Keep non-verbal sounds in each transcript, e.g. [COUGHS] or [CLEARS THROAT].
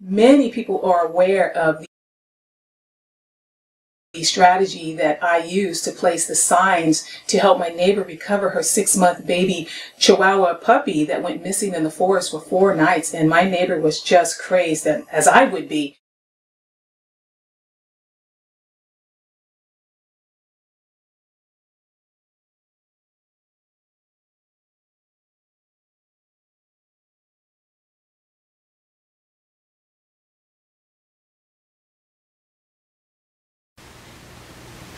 Many people are aware of the strategy that I use to place the signs to help my neighbor recover her six month baby Chihuahua puppy that went missing in the forest for four nights. And my neighbor was just crazed, as I would be.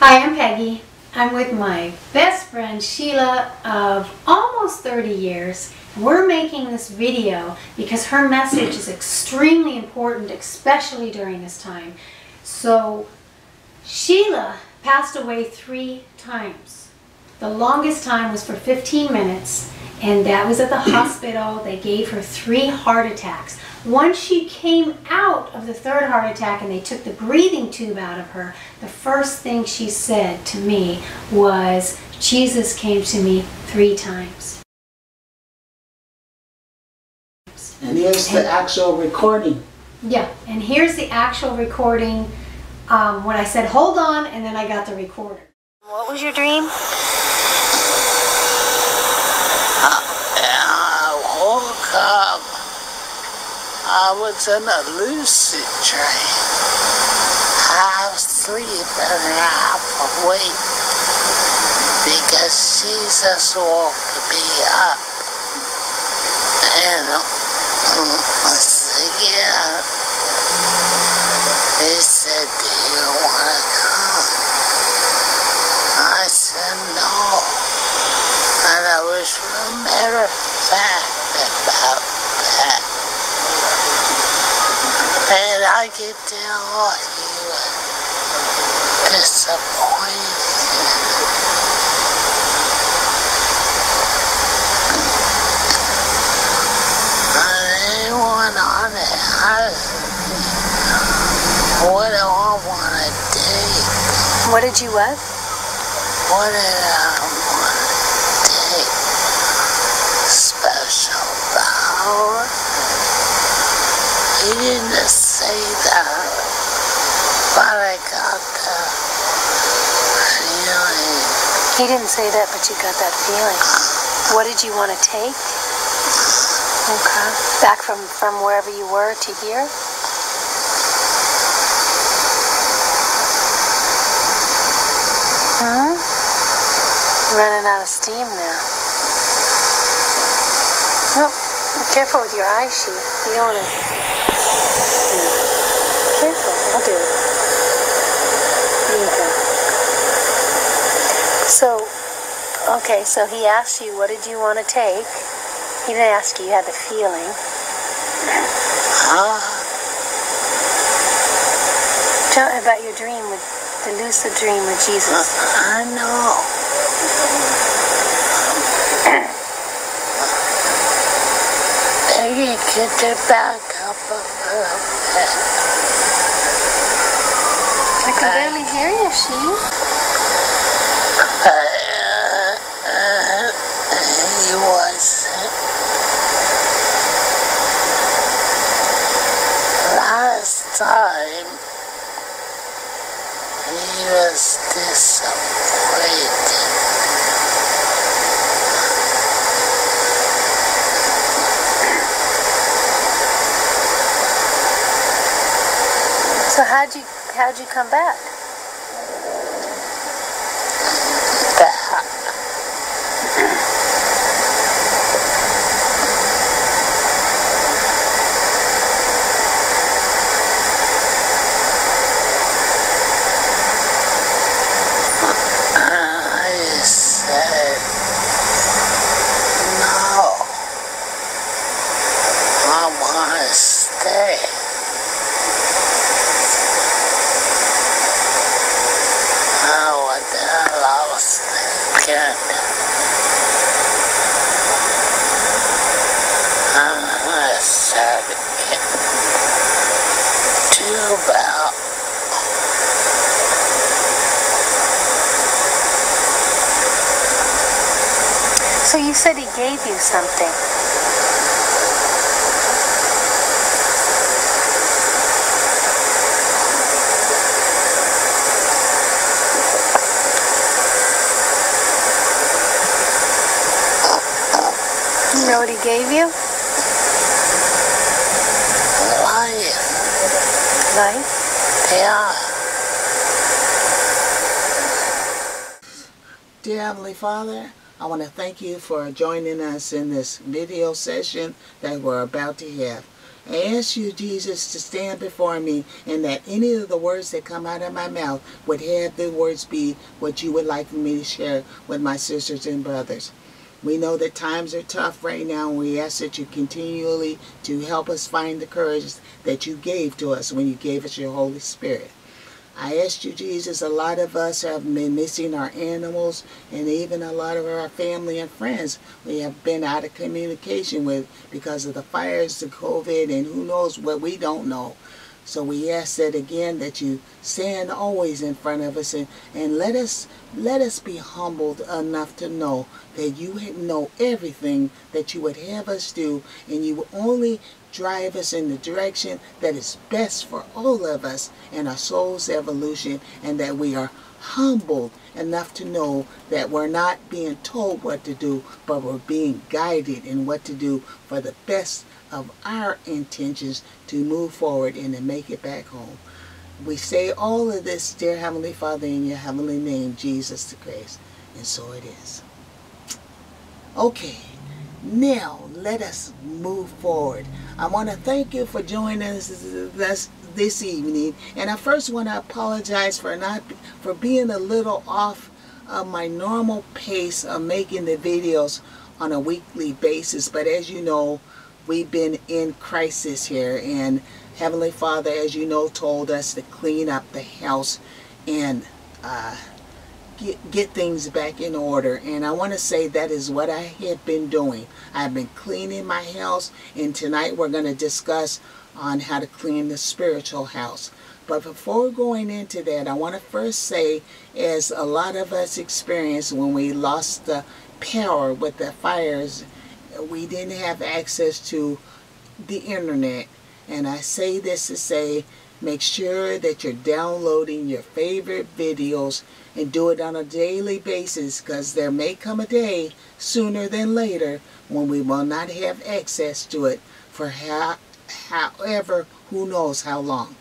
Hi, I'm Peggy. I'm with my best friend Sheila of almost 30 years. We're making this video because her message is extremely important, especially during this time. So, Sheila passed away three times. The longest time was for 15 minutes, and that was at the hospital. They gave her three heart attacks. Once she came out of the third heart attack and they took the breathing tube out of her, the first thing she said to me was, Jesus came to me three times. And here's the actual recording. Yeah, and here's the actual recording um, when I said, hold on, and then I got the recorder. What was your dream? I woke up. I was in a lucid dream. Half asleep and half awake. Because Jesus woke me up. And once again, he said, Do you want to come? I said, No. And I was matter of fact about that. And I could tell he was disappointed. Anyone on it has what do I want to do? What did you what? What did I want to take? Special power? He didn't but I got the feeling. He didn't say that, but you got that feeling. What did you want to take? Okay. Back from, from wherever you were to here? Huh? Running out of steam now. Oh, be careful with your eye sheet. You don't want to. Hmm. Careful. I'll do it. There you go. So, okay, so he asked you, what did you want to take? He didn't ask you, you had the feeling. Huh? Tell me about your dream with the lucid dream with Jesus. Uh, I know. Get back up a little bit. I can barely hear you, she. He wasn't. Last time, he was disappointed. So how'd you how'd you come back? That I said, no, I want to stay. Oh, what the hell I was thinking. I started getting too about So you said he gave you something. He gave you? Life. Life? Yeah. Dear Heavenly Father, I want to thank you for joining us in this video session that we're about to have. I ask you, Jesus, to stand before me and that any of the words that come out of my mouth would have the words be what you would like me to share with my sisters and brothers. We know that times are tough right now, and we ask that you continually to help us find the courage that you gave to us when you gave us your Holy Spirit. I ask you, Jesus, a lot of us have been missing our animals and even a lot of our family and friends we have been out of communication with because of the fires, the COVID, and who knows what we don't know. So we ask that again that you stand always in front of us and, and let us let us be humbled enough to know that you know everything that you would have us do and you only drive us in the direction that is best for all of us and our soul's evolution and that we are humbled enough to know that we're not being told what to do but we're being guided in what to do for the best of our intentions to move forward and to make it back home. We say all of this, dear Heavenly Father, in your heavenly name, Jesus the Christ. And so it is. Okay, now let us move forward. I want to thank you for joining us this, this evening. And I first want to apologize for not for being a little off of my normal pace of making the videos on a weekly basis. But as you know, we've been in crisis here and Heavenly Father, as you know, told us to clean up the house and uh, get, get things back in order. And I want to say that is what I have been doing. I've been cleaning my house and tonight we're going to discuss on how to clean the spiritual house. But before going into that, I want to first say, as a lot of us experienced when we lost the power with the fires, we didn't have access to the internet. And I say this to say, make sure that you're downloading your favorite videos and do it on a daily basis because there may come a day sooner than later when we will not have access to it for how, however, who knows how long.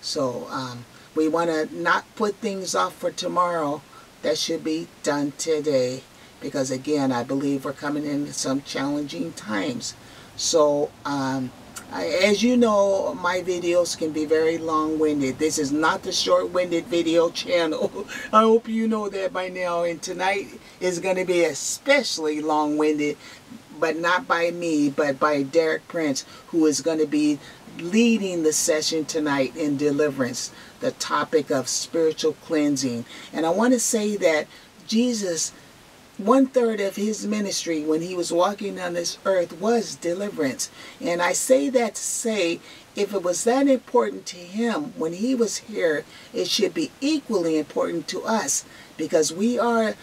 So um, we want to not put things off for tomorrow. That should be done today because again, I believe we're coming into some challenging times. So um, as you know, my videos can be very long-winded. This is not the short-winded video [LAUGHS] channel. [LAUGHS] I hope you know that by now. And tonight is going to be especially long-winded, but not by me, but by Derek Prince, who is going to be leading the session tonight in deliverance, the topic of spiritual cleansing. And I want to say that Jesus one third of his ministry when he was walking on this earth was deliverance. And I say that to say, if it was that important to him when he was here, it should be equally important to us because we are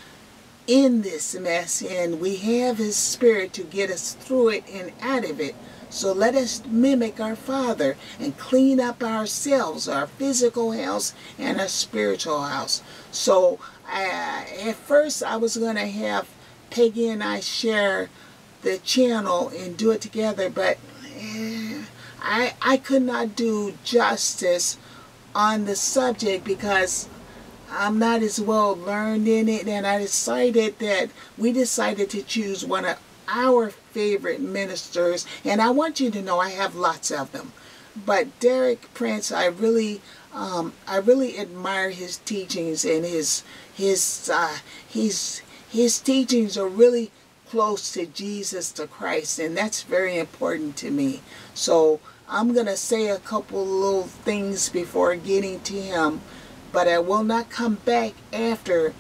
in this mess and we have his spirit to get us through it and out of it. So let us mimic our Father and clean up ourselves, our physical house and our spiritual house. So uh, at first I was going to have Peggy and I share the channel and do it together, but eh, I, I could not do justice on the subject because I'm not as well learned in it and I decided that we decided to choose one of our favorite ministers and I want you to know I have lots of them. But Derek Prince I really um, I really admire his teachings and his his uh, his his teachings are really close to Jesus to Christ and that's very important to me. So I'm gonna say a couple little things before getting to him but I will not come back after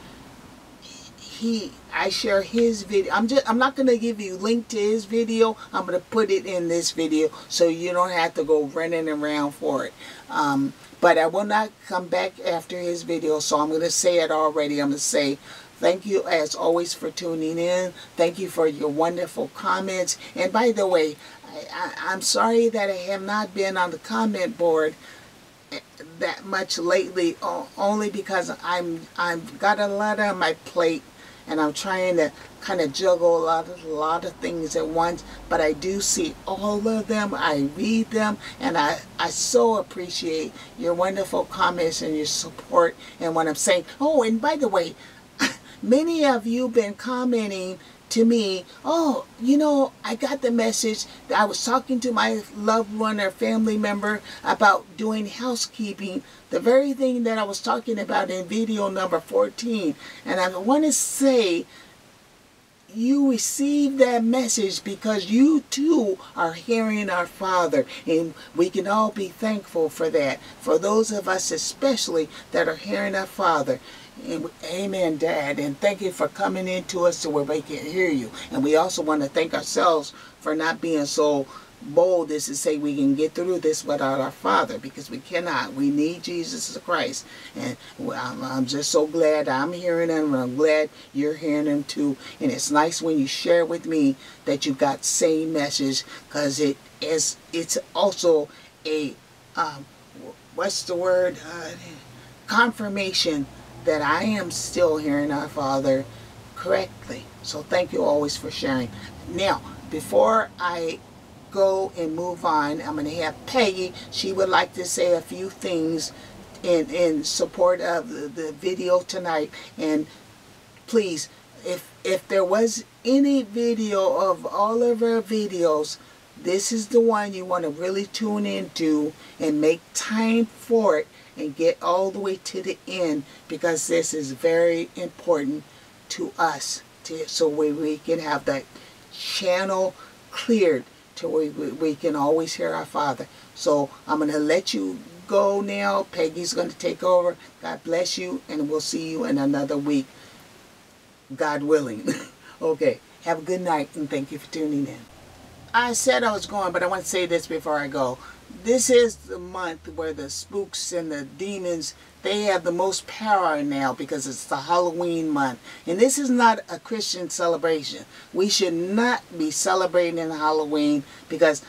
he I share his video I'm just I'm not gonna give you link to his video I'm gonna put it in this video so you don't have to go running around for it um, but I will not come back after his video so I'm gonna say it already I'm gonna say Thank you as always for tuning in. Thank you for your wonderful comments. And by the way, I, am sorry that I have not been on the comment board that much lately only because I'm I've got a lot on my plate and I'm trying to kind of juggle a lot of a lot of things at once. But I do see all of them. I read them, and I I so appreciate your wonderful comments and your support and what I'm saying. Oh, and by the way, [LAUGHS] many of you been commenting to me, oh, you know, I got the message that I was talking to my loved one or family member about doing housekeeping, the very thing that I was talking about in video number 14. And I want to say, you received that message because you too are hearing our Father. And we can all be thankful for that. For those of us especially that are hearing our Father. Amen, Dad. And thank you for coming into us so where we can hear you. And we also want to thank ourselves for not being so bold as to say we can get through this without our Father because we cannot. We need Jesus Christ. And I'm, I'm just so glad I'm hearing him and I'm glad you're hearing him too. And it's nice when you share with me that you got same message because it is it's also a um, what's the word uh, confirmation that I am still hearing our Father correctly. So thank you always for sharing. Now, before I go and move on, I'm going to have Peggy. She would like to say a few things in, in support of the, the video tonight. And please, if, if there was any video of all of our videos, this is the one you want to really tune into and make time for it and get all the way to the end because this is very important to us to, so we, we can have that channel cleared to where we, we can always hear our Father. So I'm going to let you go now. Peggy's going to take over. God bless you, and we'll see you in another week, God willing. [LAUGHS] okay, have a good night, and thank you for tuning in. I said I was going, but I want to say this before I go this is the month where the spooks and the demons they have the most power now because it's the Halloween month. And this is not a Christian celebration. We should not be celebrating Halloween because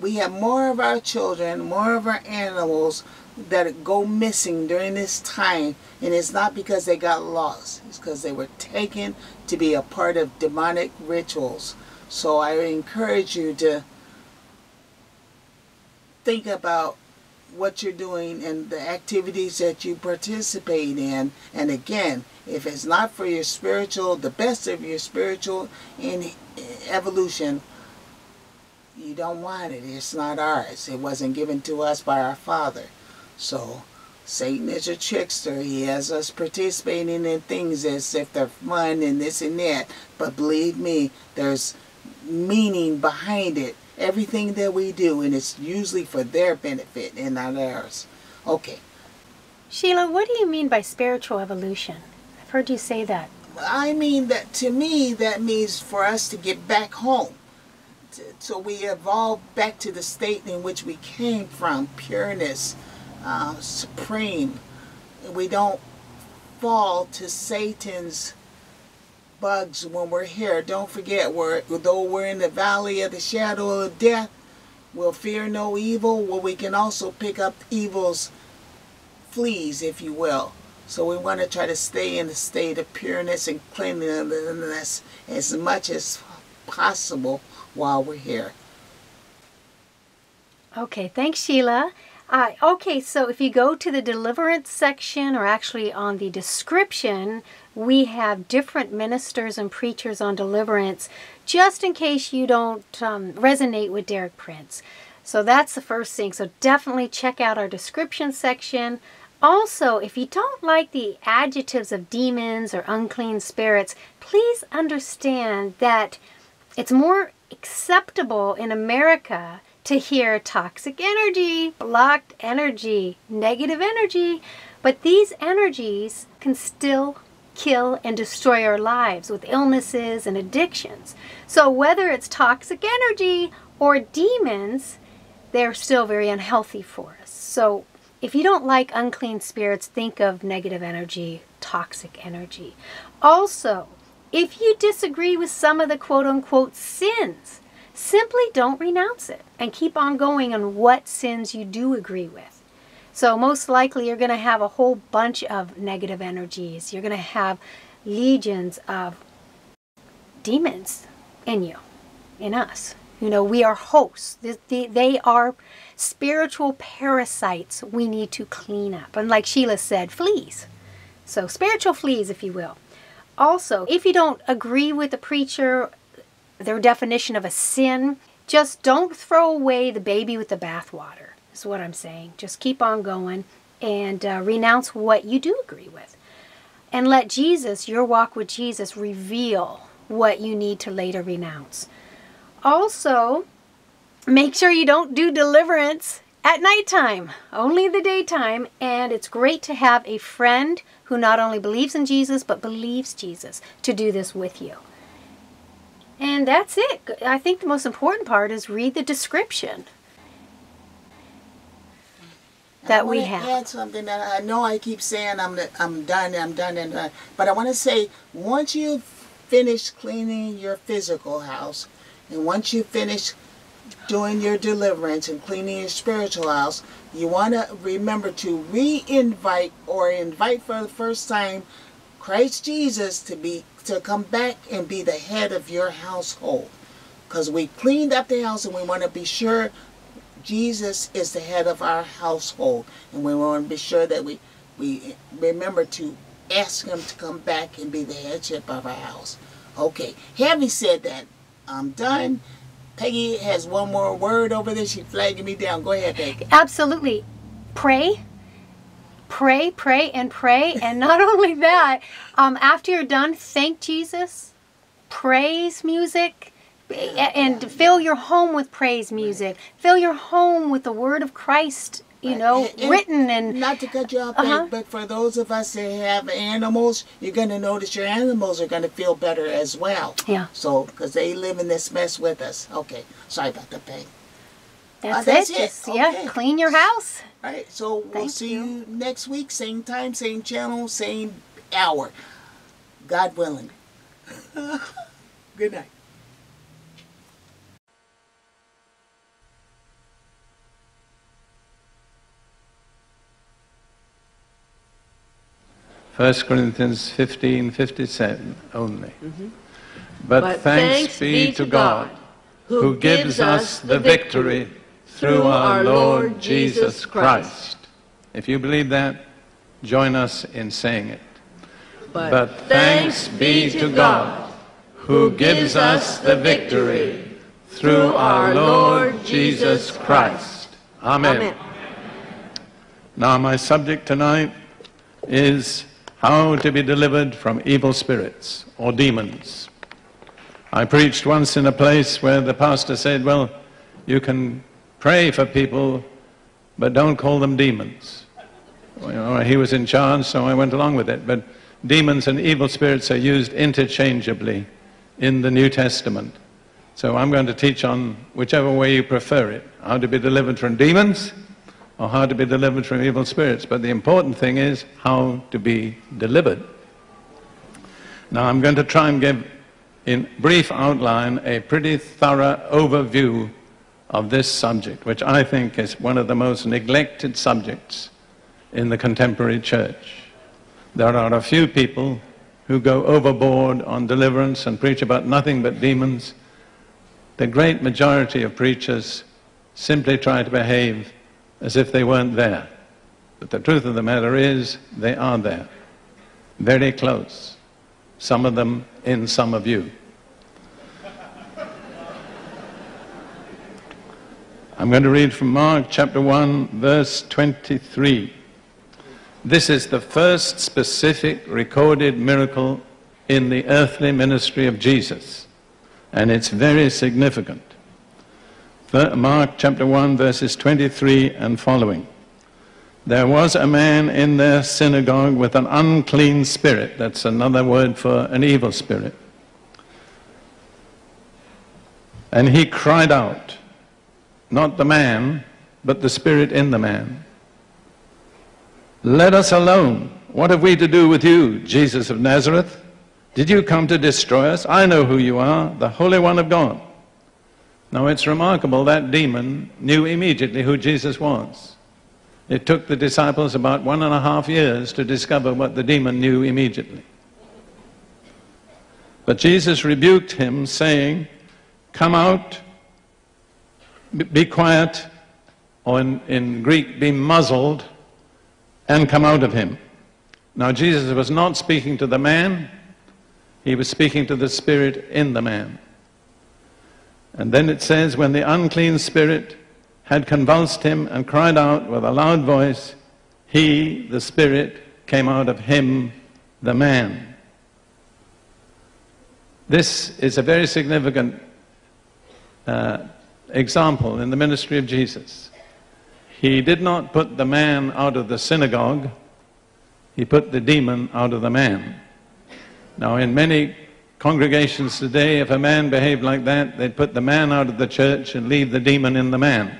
we have more of our children, more of our animals that go missing during this time. And it's not because they got lost. It's because they were taken to be a part of demonic rituals. So I encourage you to think about what you're doing and the activities that you participate in. And again, if it's not for your spiritual, the best of your spiritual in eh, evolution, you don't want it. It's not ours. It wasn't given to us by our Father. So Satan is a trickster. He has us participating in things as if they're fun and this and that. But believe me, there's meaning behind it everything that we do, and it's usually for their benefit and not ours. Okay. Sheila, what do you mean by spiritual evolution? I've heard you say that. I mean that to me, that means for us to get back home. So we evolve back to the state in which we came from, pureness, uh, supreme. We don't fall to Satan's bugs when we're here. Don't forget, we're, though we're in the valley of the shadow of death, we'll fear no evil. Well, we can also pick up evil's fleas, if you will. So we want to try to stay in the state of pureness and cleanliness as much as possible while we're here. Okay, thanks, Sheila. Uh, okay, so if you go to the deliverance section or actually on the description, we have different ministers and preachers on deliverance just in case you don't um, resonate with Derek Prince. So that's the first thing. So definitely check out our description section. Also, if you don't like the adjectives of demons or unclean spirits, please understand that it's more acceptable in America to hear toxic energy, blocked energy, negative energy, but these energies can still kill, and destroy our lives with illnesses and addictions. So whether it's toxic energy or demons, they're still very unhealthy for us. So if you don't like unclean spirits, think of negative energy, toxic energy. Also, if you disagree with some of the quote unquote sins, simply don't renounce it and keep on going on what sins you do agree with. So most likely you're going to have a whole bunch of negative energies. You're going to have legions of demons in you, in us. You know, we are hosts. They are spiritual parasites we need to clean up. And like Sheila said, fleas. So, spiritual fleas, if you will. Also, if you don't agree with the preacher, their definition of a sin, just don't throw away the baby with the bathwater, is what I'm saying. Just keep on going and uh, renounce what you do agree with. And let Jesus, your walk with Jesus, reveal what you need to later renounce. Also, make sure you don't do deliverance at nighttime, only the daytime. And it's great to have a friend who not only believes in Jesus, but believes Jesus to do this with you. And that's it. I think the most important part is read the description that we have. Add something that I know I keep saying I'm I'm done, I'm done, and done. But I want to say once you finish cleaning your physical house, and once you finish doing your deliverance and cleaning your spiritual house, you want to remember to re-invite or invite for the first time Christ Jesus to be to come back and be the head of your household. Because we cleaned up the house and we want to be sure Jesus is the head of our household. And we want to be sure that we, we remember to ask him to come back and be the headship of our house. Okay, having said that, I'm done. Peggy has one more word over there. She's flagging me down. Go ahead, Peggy. Absolutely. Pray. Pray, pray, and pray. And [LAUGHS] not only that, um, after you're done, thank Jesus. Praise music. And fill your home with praise music. Fill your home with the word of Christ you know, and, and written and not to cut you off, uh-huh. but for those of us that have animals, you're going to notice your animals are going to feel better as well. Yeah. So because they live in this mess with us. Okay. Sorry about the pain. That's, uh, that's it. it. Just, okay. Yeah. Clean your house. All right. So we'll Thank see you. you next week, same time, same channel, same hour. God willing. [LAUGHS] Good night. 1 Corinthians 15 57 only. Mm-hmm. But, but, thanks, be to God, who gives us the victory through our Lord Jesus Christ. If you believe that, join us in saying it. But, but thanks be to God, who gives us the victory through our Lord Jesus Christ. Amen. Amen. Now, my subject tonight is how to be delivered from evil spirits or demons. I preached once in a place where the pastor said, Well, you can pray for people, but don't call them demons. He was in charge, so I went along with it. But demons and evil spirits are used interchangeably in the New Testament. So I'm going to teach on whichever way you prefer it how to be delivered from demons or how to be delivered from evil spirits. But the important thing is how to be delivered. Now I'm going to try and give, in brief outline, a pretty thorough overview of this subject, which I think is one of the most neglected subjects in the contemporary church. There are a few people who go overboard on deliverance and preach about nothing but demons. The great majority of preachers simply try to behave as if they weren't there. But the truth of the matter is, they are there. Very close. Some of them in some of you. [LAUGHS] I'm going to read from Mark chapter 1, verse 23. This is the first specific recorded miracle in the earthly ministry of Jesus, and it's very significant. Mark chapter 1, verses 23 and following. There was a man in their synagogue with an unclean spirit. That's another word for an evil spirit. And he cried out, not the man, but the spirit in the man. Let us alone. What have we to do with you, Jesus of Nazareth? Did you come to destroy us? I know who you are, the Holy One of God. Now it's remarkable that demon knew immediately who Jesus was. It took the disciples about one and a half years to discover what the demon knew immediately. But Jesus rebuked him, saying, Come out, be quiet, or in, in Greek, be muzzled, and come out of him. Now, Jesus was not speaking to the man, he was speaking to the spirit in the man. And then it says, when the unclean spirit had convulsed him and cried out with a loud voice, he, the spirit, came out of him, the man. This is a very significant uh, example in the ministry of Jesus. He did not put the man out of the synagogue, he put the demon out of the man. Now, in many congregations today, if a man behaved like that, they'd put the man out of the church and leave the demon in the man.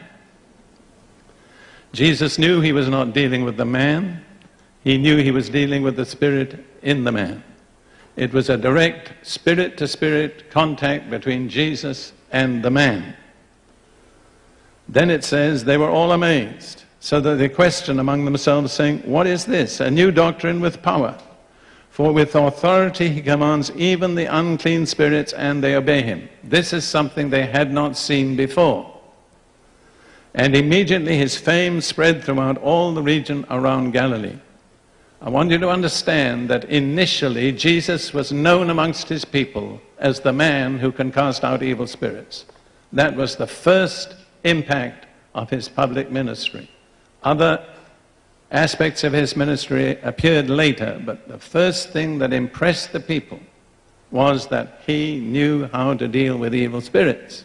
Jesus knew he was not dealing with the man, he knew he was dealing with the spirit in the man. It was a direct spirit to spirit contact between Jesus and the man. Then it says, they were all amazed, so that they questioned among themselves, saying, What is this? A new doctrine with power. For with authority he commands even the unclean spirits, and they obey him. This is something they had not seen before. And immediately his fame spread throughout all the region around Galilee. I want you to understand that initially Jesus was known amongst his people as the man who can cast out evil spirits. That was the first impact of his public ministry. Other aspects of his ministry appeared later, but the first thing that impressed the people was that he knew how to deal with evil spirits.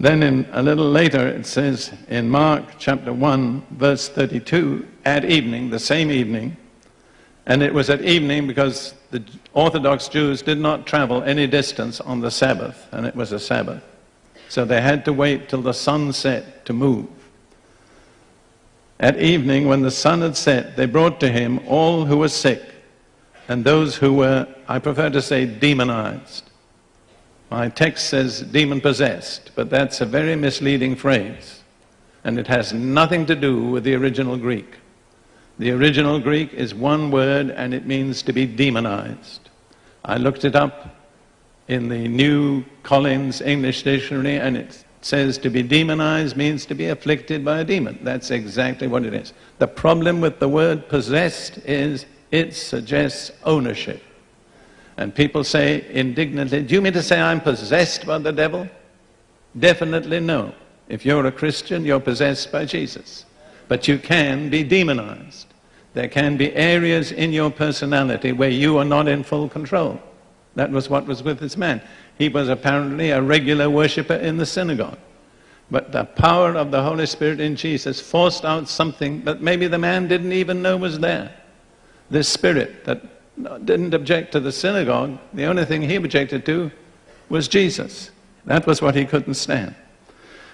Then in a little later it says in Mark chapter 1 verse 32, at evening, the same evening, and it was at evening because the Orthodox Jews did not travel any distance on the Sabbath, and it was a Sabbath. So they had to wait till the sun set to move. At evening, when the sun had set, they brought to him all who were sick and those who were, I prefer to say, demonized. My text says demon possessed, but that's a very misleading phrase. And it has nothing to do with the original Greek. The original Greek is one word and it means to be demonized. I looked it up in the New Collins English Dictionary and says to be demonized means to be afflicted by a demon. That's exactly what it is. The problem with the word possessed is it suggests ownership. And people say indignantly, Do you mean to say I'm possessed by the devil? Definitely no. If you're a Christian, you're possessed by Jesus. But you can be demonized. There can be areas in your personality where you are not in full control. That was what was with this man. He was apparently a regular worshiper in the synagogue. But the power of the Holy Spirit in Jesus forced out something that maybe the man didn't even know was there. This spirit that didn't object to the synagogue. The only thing he objected to was Jesus. That was what he couldn't stand.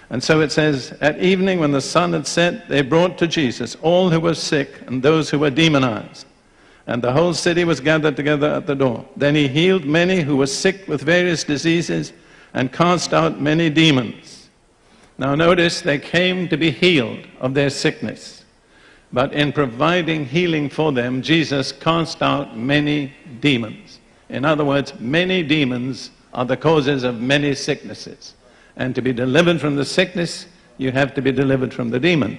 And so it says, At evening, when the sun had set, they brought to Jesus all who were sick and those who were demonized. And the whole city was gathered together at the door. Then he healed many who were sick with various diseases and cast out many demons. Now notice they came to be healed of their sickness. But in providing healing for them, Jesus cast out many demons. In other words, many demons are the causes of many sicknesses. And to be delivered from the sickness, you have to be delivered from the demon.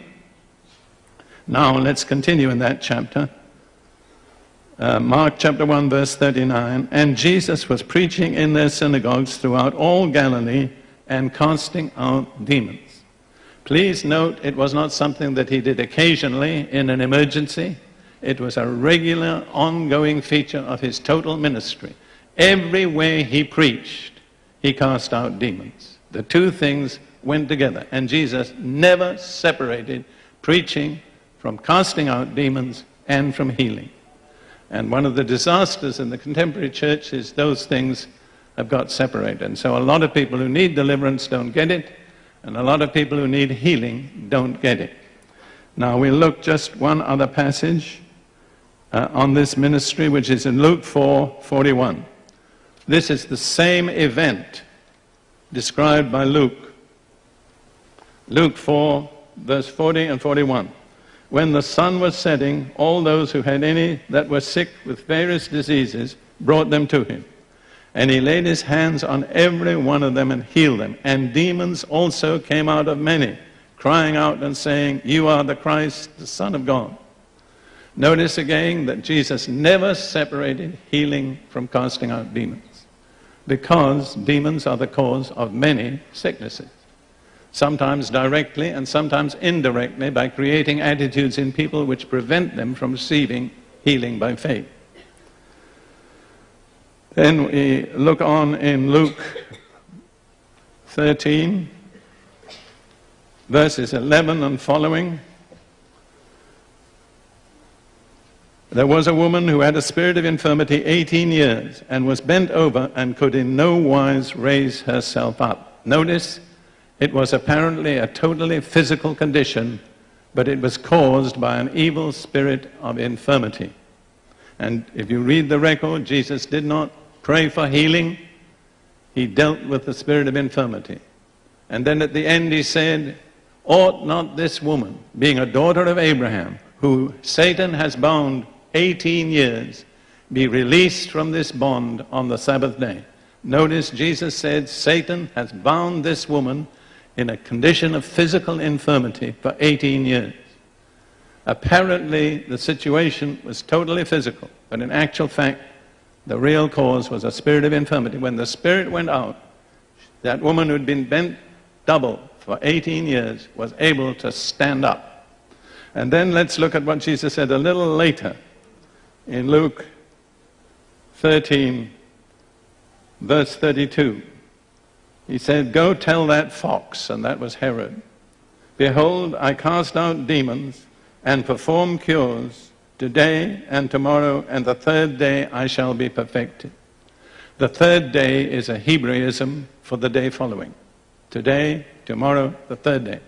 Now, let's continue in that chapter. Uh, Mark chapter 1, verse 39. And Jesus was preaching in their synagogues throughout all Galilee and casting out demons. Please note it was not something that he did occasionally in an emergency. It was a regular, ongoing feature of his total ministry. Everywhere he preached, he cast out demons. The two things went together. And Jesus never separated preaching from casting out demons and from healing. And one of the disasters in the contemporary church is those things have got separated. And so a lot of people who need deliverance don't get it. And a lot of people who need healing don't get it. Now we'll look just one other passage uh, on this ministry, which is in Luke 4 41. This is the same event described by Luke. Luke 4, verse 40 and 41. When the sun was setting, all those who had any that were sick with various diseases brought them to him. And he laid his hands on every one of them and healed them. And demons also came out of many, crying out and saying, You are the Christ, the Son of God. Notice again that Jesus never separated healing from casting out demons, because demons are the cause of many sicknesses, sometimes directly and sometimes indirectly by creating attitudes in people which prevent them from receiving healing by faith. Then we look on in Luke 13, verses 11 and following. There was a woman who had a spirit of infirmity 18 years and was bent over and could in no wise raise herself up. Notice, it was apparently a totally physical condition, but it was caused by an evil spirit of infirmity. And if you read the record, Jesus did not pray for healing, he dealt with the spirit of infirmity. And then at the end he said, Ought not this woman, being a daughter of Abraham, who Satan has bound 18 years, be released from this bond on the Sabbath day? Notice Jesus said, Satan has bound this woman in a condition of physical infirmity for 18 years. Apparently, the situation was totally physical, but in actual fact, the real cause was a spirit of infirmity. When the spirit went out, that woman who'd been bent double for 18 years was able to stand up. And then let's look at what Jesus said a little later in Luke 13, verse 32. He said, Go tell that fox, and that was Herod, Behold, I cast out demons and perform cures Today and tomorrow and the third day I shall be perfected. The third day is a Hebraism for the day following. Today, tomorrow, the third day.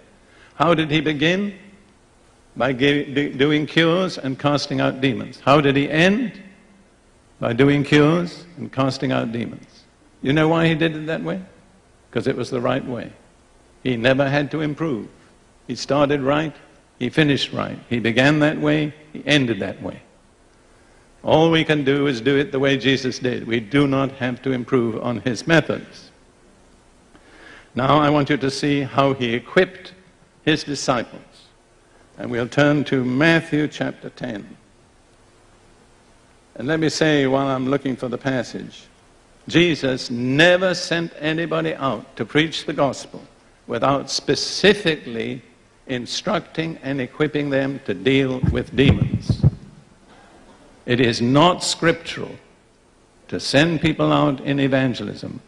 How did he begin? By doing cures and casting out demons. How did he end? By doing cures and casting out demons. You know why he did it that way? Because it was the right way. He never had to improve. He started right, he finished right. He began that way, he ended that way. All we can do is do it the way Jesus did. We do not have to improve on his methods. Now I want you to see how he equipped his disciples. And we'll turn to Matthew chapter 10. And let me say while I'm looking for the passage, Jesus never sent anybody out to preach the gospel without specifically instructing and equipping them to deal with demons. It is not scriptural to send people out in evangelism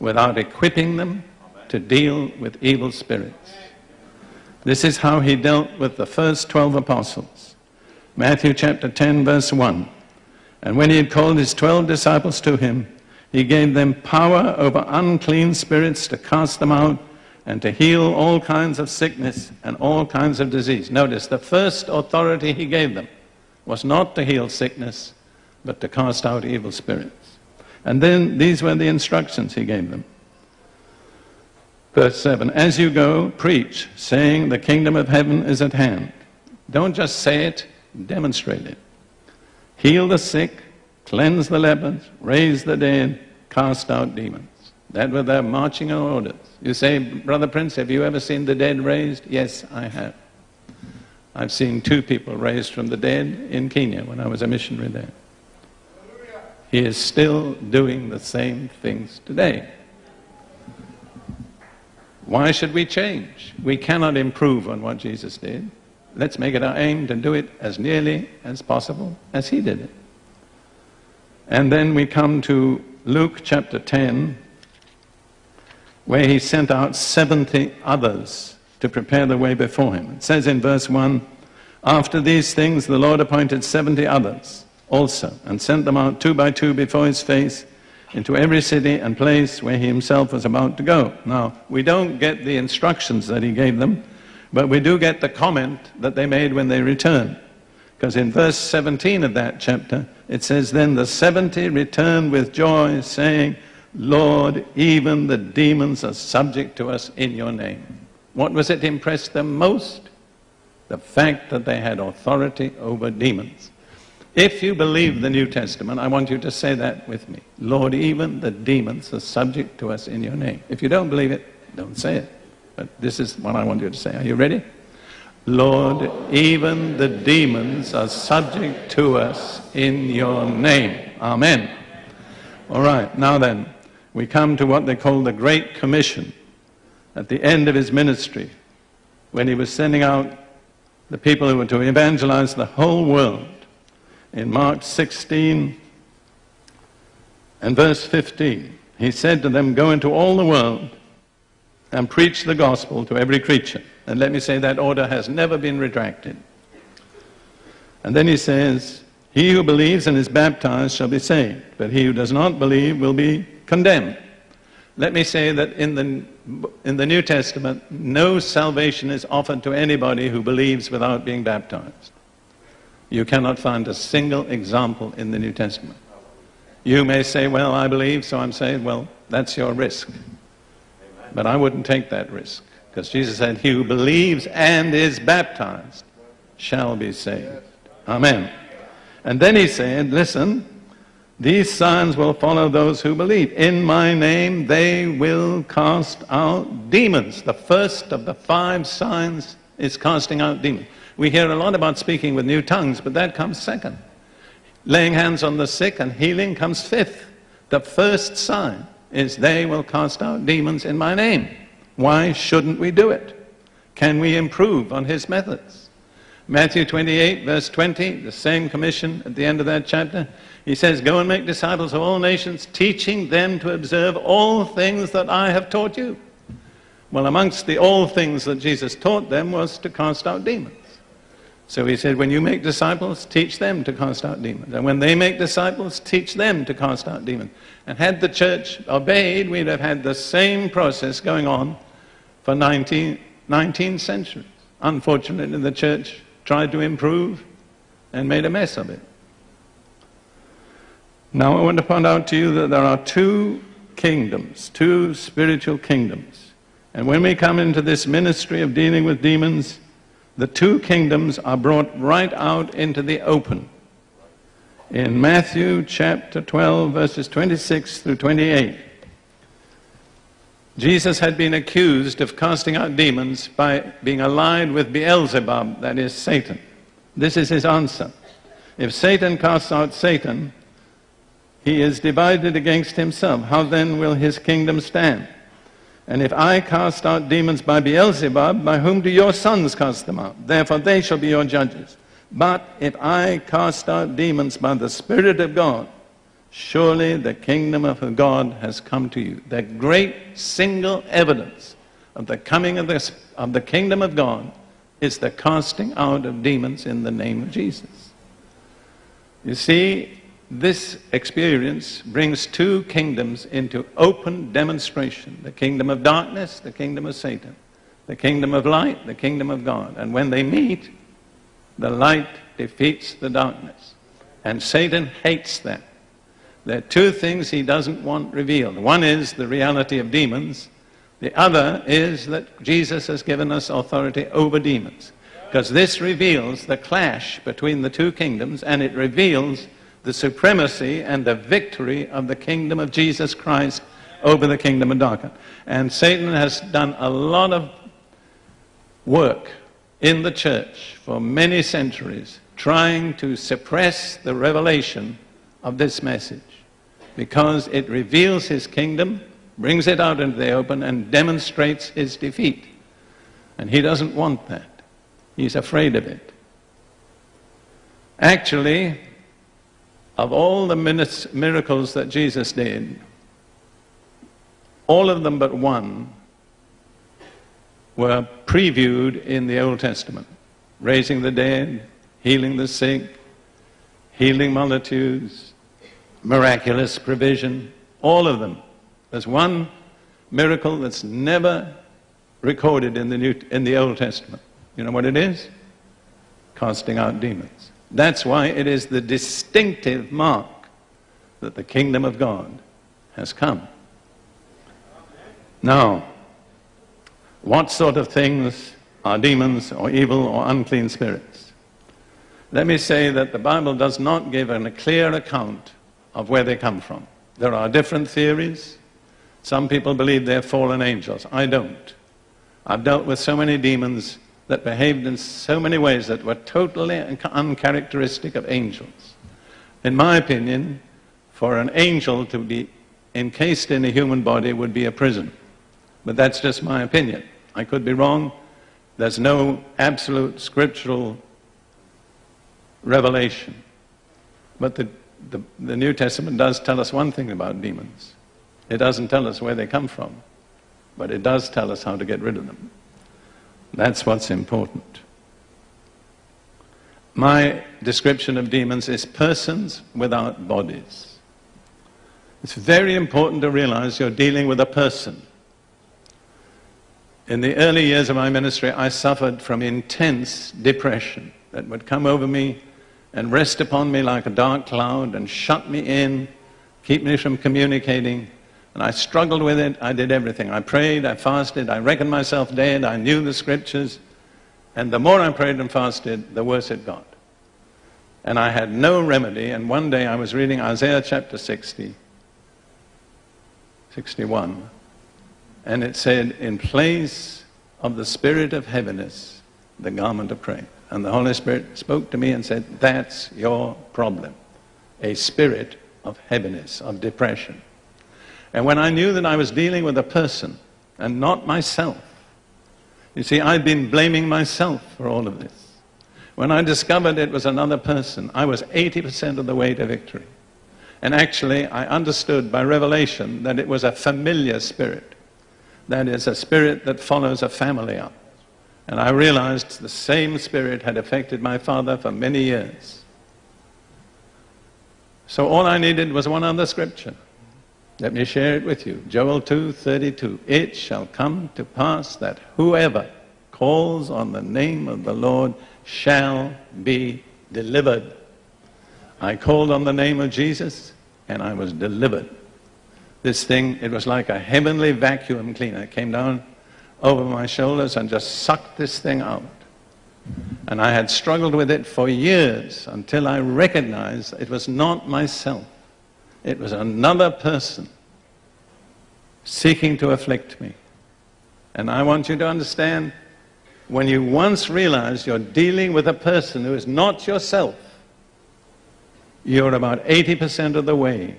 without equipping them to deal with evil spirits. This is how he dealt with the first 12 apostles. Matthew chapter 10, verse 1. And when he had called his 12 disciples to him, he gave them power over unclean spirits to cast them out and to heal all kinds of sickness and all kinds of disease. Notice the first authority he gave them was not to heal sickness, but to cast out evil spirits. And then these were the instructions he gave them. Verse 7 As you go, preach, saying, The kingdom of heaven is at hand. Don't just say it, demonstrate it. Heal the sick, cleanse the lepers, raise the dead, cast out demons. That were their marching orders. You say, Brother Prince, have you ever seen the dead raised? Yes, I have. I've seen two people raised from the dead in Kenya when I was a missionary there. He is still doing the same things today. Why should we change? We cannot improve on what Jesus did. Let's make it our aim to do it as nearly as possible as he did it. And then we come to Luke chapter 10, where he sent out 70 others to prepare the way before him. It says in verse 1 After these things, the Lord appointed 70 others also, and sent them out two by two before his face into every city and place where he himself was about to go. Now, we don't get the instructions that he gave them, but we do get the comment that they made when they returned. Because in verse 17 of that chapter, it says, Then the 70 returned with joy, saying, Lord, even the demons are subject to us in your name. What was it impressed them most? The fact that they had authority over demons. If you believe the New Testament, I want you to say that with me. Lord, even the demons are subject to us in your name. If you don't believe it, don't say it. But this is what I want you to say. Are you ready? Lord, even the demons are subject to us in your name. Amen. All right, now then, we come to what they call the Great Commission at the end of his ministry when he was sending out the people who were to evangelize the whole world in Mark 16 and verse 15. He said to them, Go into all the world and preach the gospel to every creature. And let me say that order has never been retracted. And then he says, He who believes and is baptized shall be saved, but he who does not believe will be condemned. Let me say that in the, in the New Testament, no salvation is offered to anybody who believes without being baptized. You cannot find a single example in the New Testament. You may say, Well, I believe, so I'm saying, Well, that's your risk. But I wouldn't take that risk because Jesus said, He who believes and is baptized shall be saved. Amen. And then he said, Listen, these signs will follow those who believe. In my name they will cast out demons. The first of the five signs is casting out demons. We hear a lot about speaking with new tongues, but that comes second. Laying hands on the sick and healing comes fifth. The first sign is they will cast out demons in my name. Why shouldn't we do it? Can we improve on his methods? Matthew 28, verse 20, the same commission at the end of that chapter. He says, Go and make disciples of all nations, teaching them to observe all things that I have taught you. Well, amongst the all things that Jesus taught them was to cast out demons. So he said, when you make disciples, teach them to cast out demons. And when they make disciples, teach them to cast out demons. And had the church obeyed, we'd have had the same process going on for 19, 19 centuries. Unfortunately, the church tried to improve and made a mess of it. Now, I want to point out to you that there are two kingdoms, two spiritual kingdoms. And when we come into this ministry of dealing with demons, the two kingdoms are brought right out into the open. In Matthew chapter 12, verses 26 through 28, Jesus had been accused of casting out demons by being allied with Beelzebub, that is Satan. This is his answer. If Satan casts out Satan, he is divided against himself. How then will his kingdom stand? And if I cast out demons by Beelzebub, by whom do your sons cast them out? Therefore they shall be your judges. But if I cast out demons by the Spirit of God, surely the kingdom of God has come to you. The great single evidence of the coming of the, of the kingdom of God is the casting out of demons in the name of Jesus. You see, this experience brings two kingdoms into open demonstration the kingdom of darkness, the kingdom of Satan, the kingdom of light, the kingdom of God. And when they meet, the light defeats the darkness. And Satan hates that. There are two things he doesn't want revealed. One is the reality of demons, the other is that Jesus has given us authority over demons. Because this reveals the clash between the two kingdoms and it reveals the supremacy and the victory of the kingdom of Jesus Christ over the kingdom of darkness. And Satan has done a lot of work in the church for many centuries trying to suppress the revelation of this message because it reveals his kingdom, brings it out into the open, and demonstrates his defeat. And he doesn't want that. He's afraid of it. Actually, of all the miracles that Jesus did, all of them but one were previewed in the Old Testament raising the dead, healing the sick, healing multitudes, miraculous provision, all of them. There's one miracle that's never recorded in the, New, in the Old Testament. You know what it is? Casting out demons. That's why it is the distinctive mark that the kingdom of God has come. Now, what sort of things are demons or evil or unclean spirits? Let me say that the Bible does not give a clear account of where they come from. There are different theories. Some people believe they're fallen angels. I don't. I've dealt with so many demons that behaved in so many ways that were totally uncharacteristic of angels. In my opinion, for an angel to be encased in a human body would be a prison. But that's just my opinion. I could be wrong. There's no absolute scriptural revelation. But the, the, the, New Testament does tell us one thing about demons. It doesn't tell us where they come from, but it does tell us how to get rid of them. That's what's important. My description of demons is persons without bodies. It's very important to realize you're dealing with a person. In the early years of my ministry, I suffered from intense depression that would come over me and rest upon me like a dark cloud and shut me in, keep me from communicating. And I struggled with it. I did everything. I prayed, I fasted, I reckoned myself dead, I knew the scriptures. And the more I prayed and fasted, the worse it got. And I had no remedy. And one day I was reading Isaiah chapter 60, 61. And it said, In place of the spirit of heaviness, the garment of praise. And the Holy Spirit spoke to me and said, That's your problem. A spirit of heaviness, of depression. And when I knew that I was dealing with a person and not myself, you see, I'd been blaming myself for all of this. When I discovered it was another person, I was 80% of the way to victory. And actually, I understood by revelation that it was a familiar spirit. That is, a spirit that follows a family up. And I realized the same spirit had affected my father for many years. So all I needed was one other scripture. Let me share it with you. Joel 2:32. It shall come to pass that whoever calls on the name of the Lord shall be delivered. I called on the name of Jesus and I was delivered. This thing, it was like a heavenly vacuum cleaner. It came down over my shoulders and just sucked this thing out. And I had struggled with it for years until I recognized it was not myself. It was another person seeking to afflict me. And I want you to understand when you once realize you're dealing with a person who is not yourself, you're about 80% of the way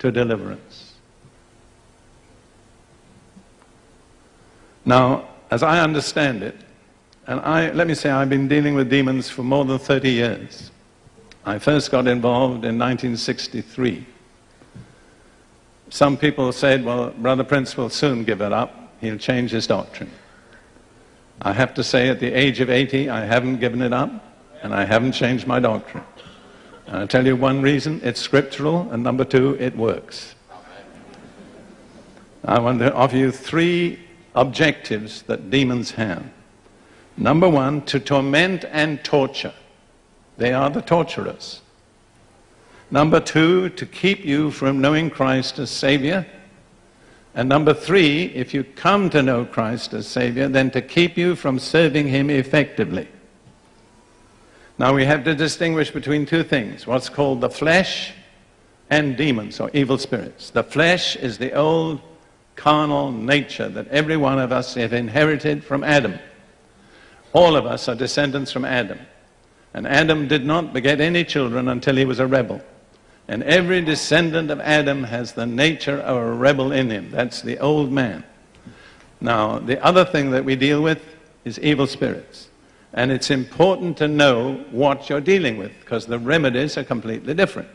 to deliverance. Now, as I understand it, and I, let me say I've been dealing with demons for more than 30 years. I first got involved in 1963. Some people said, well, Brother Prince will soon give it up. He'll change his doctrine. I have to say, at the age of 80, I haven't given it up, and I haven't changed my doctrine. And I'll tell you one reason it's scriptural, and number two, it works. I want to offer you three objectives that demons have. Number one, to torment and torture. They are the torturers. Number two, to keep you from knowing Christ as Savior. And number three, if you come to know Christ as Savior, then to keep you from serving Him effectively. Now we have to distinguish between two things what's called the flesh and demons or evil spirits. The flesh is the old carnal nature that every one of us have inherited from Adam. All of us are descendants from Adam. And Adam did not beget any children until he was a rebel. And every descendant of Adam has the nature of a rebel in him. That's the old man. Now, the other thing that we deal with is evil spirits. And it's important to know what you're dealing with because the remedies are completely different.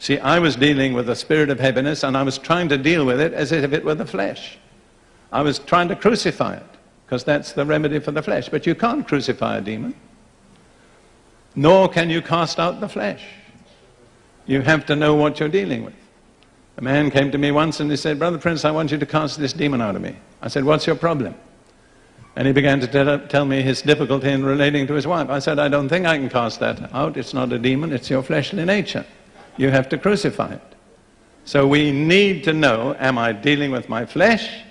See, I was dealing with the spirit of heaviness and I was trying to deal with it as if it were the flesh. I was trying to crucify it because that's the remedy for the flesh. But you can't crucify a demon, nor can you cast out the flesh. You have to know what you're dealing with. A man came to me once and he said, Brother Prince, I want you to cast this demon out of me. I said, What's your problem? And he began to tell, tell, me his difficulty in relating to his wife. I said, I don't think I can cast that out. It's not a demon, it's your fleshly nature you have to crucify it. So we need to know, am I dealing with my flesh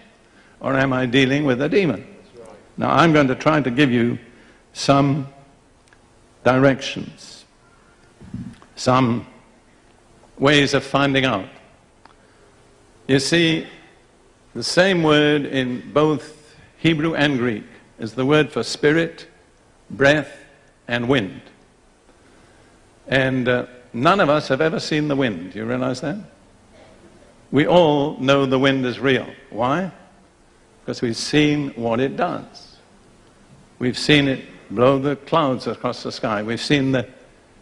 or am I dealing with a demon? Now I'm going to try to give you some directions. some ways of finding out. You see, the same word in both Hebrew and Greek is the word for spirit, breath, and wind. And uh, none of us have ever seen the wind. Do you realize that? We all know the wind is real. Why? Because we've seen what it does. We've seen it blow the clouds across the sky. We've seen the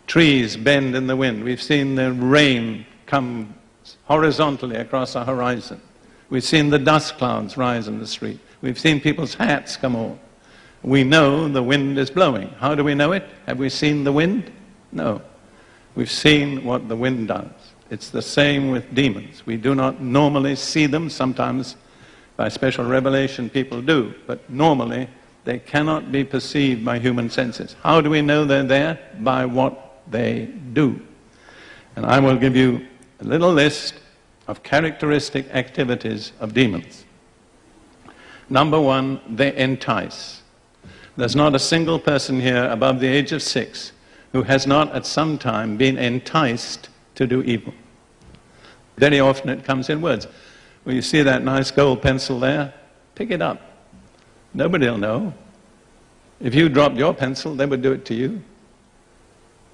trees bend in the wind. We've seen the rain come horizontally across the horizon. We've seen the dust clouds rise in the street. We've seen people's hats come off. We know the wind is blowing. How do we know it? Have we seen the wind? No. We've seen what the wind does. It's the same with demons. We do not normally see them. Sometimes by special revelation people do. But normally they cannot be perceived by human senses. How do we know they're there? By what they do. And I will give you a little list of characteristic activities of demons. Number one, they entice. There's not a single person here above the age of six who has not at some time been enticed to do evil. Very often it comes in words. Well, you see that nice gold pencil there? Pick it up. Nobody will know. If you dropped your pencil, they would do it to you.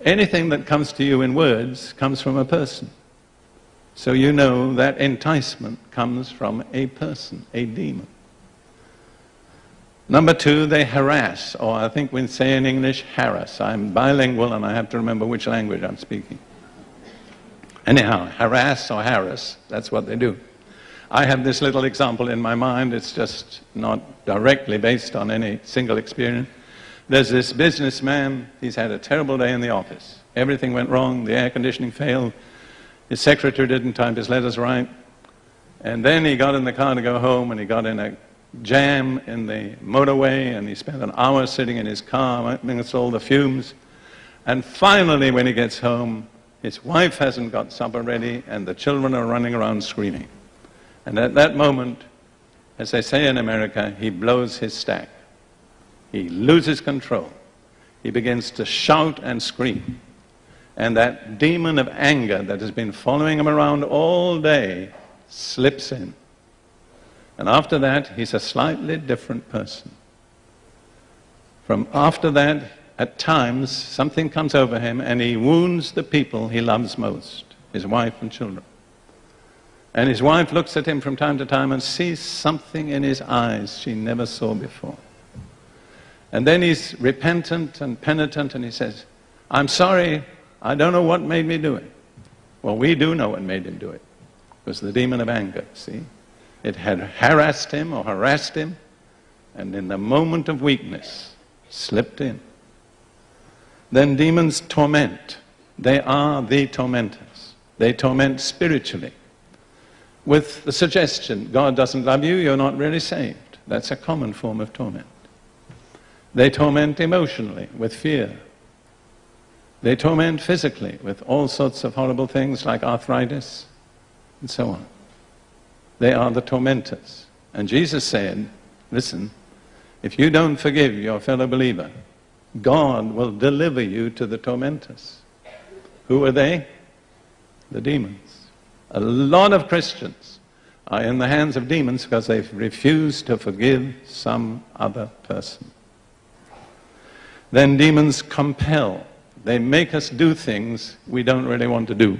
Anything that comes to you in words comes from a person. So you know that enticement comes from a person, a demon. Number two, they harass, or I think we say in English, harass. I'm bilingual and I have to remember which language I'm speaking. Anyhow, harass or harass, that's what they do. I have this little example in my mind. It's just not directly based on any single experience. There's this businessman, he's had a terrible day in the office. Everything went wrong, the air conditioning failed, his secretary didn't type his letters right. And then he got in the car to go home and he got in a jam in the motorway and he spent an hour sitting in his car amidst all the fumes. And finally, when he gets home, his wife hasn't got supper ready, and the children are running around screaming. And at that moment, as they say in America, he blows his stack. He loses control. He begins to shout and scream. And that demon of anger that has been following him around all day slips in. And after that, he's a slightly different person. From after that, at times, something comes over him and he wounds the people he loves most, his wife and children. And his wife looks at him from time to time and sees something in his eyes she never saw before. And then he's repentant and penitent and he says, I'm sorry, I don't know what made me do it. Well, we do know what made him do it. It was the demon of anger, see? It had harassed him or harassed him, and in the moment of weakness, slipped in. Then demons torment. They are the tormentors. They torment spiritually. With the suggestion, God doesn't love you, you're not really saved. That's a common form of torment. They torment emotionally with fear. They torment physically with all sorts of horrible things like arthritis and so on. They are the tormentors. And Jesus said, listen, if you don't forgive your fellow believer, God will deliver you to the tormentors. Who are they? The demons. A lot of Christians are in the hands of demons because they've refused to forgive some other person. Then demons compel. They make us do things we don't really want to do.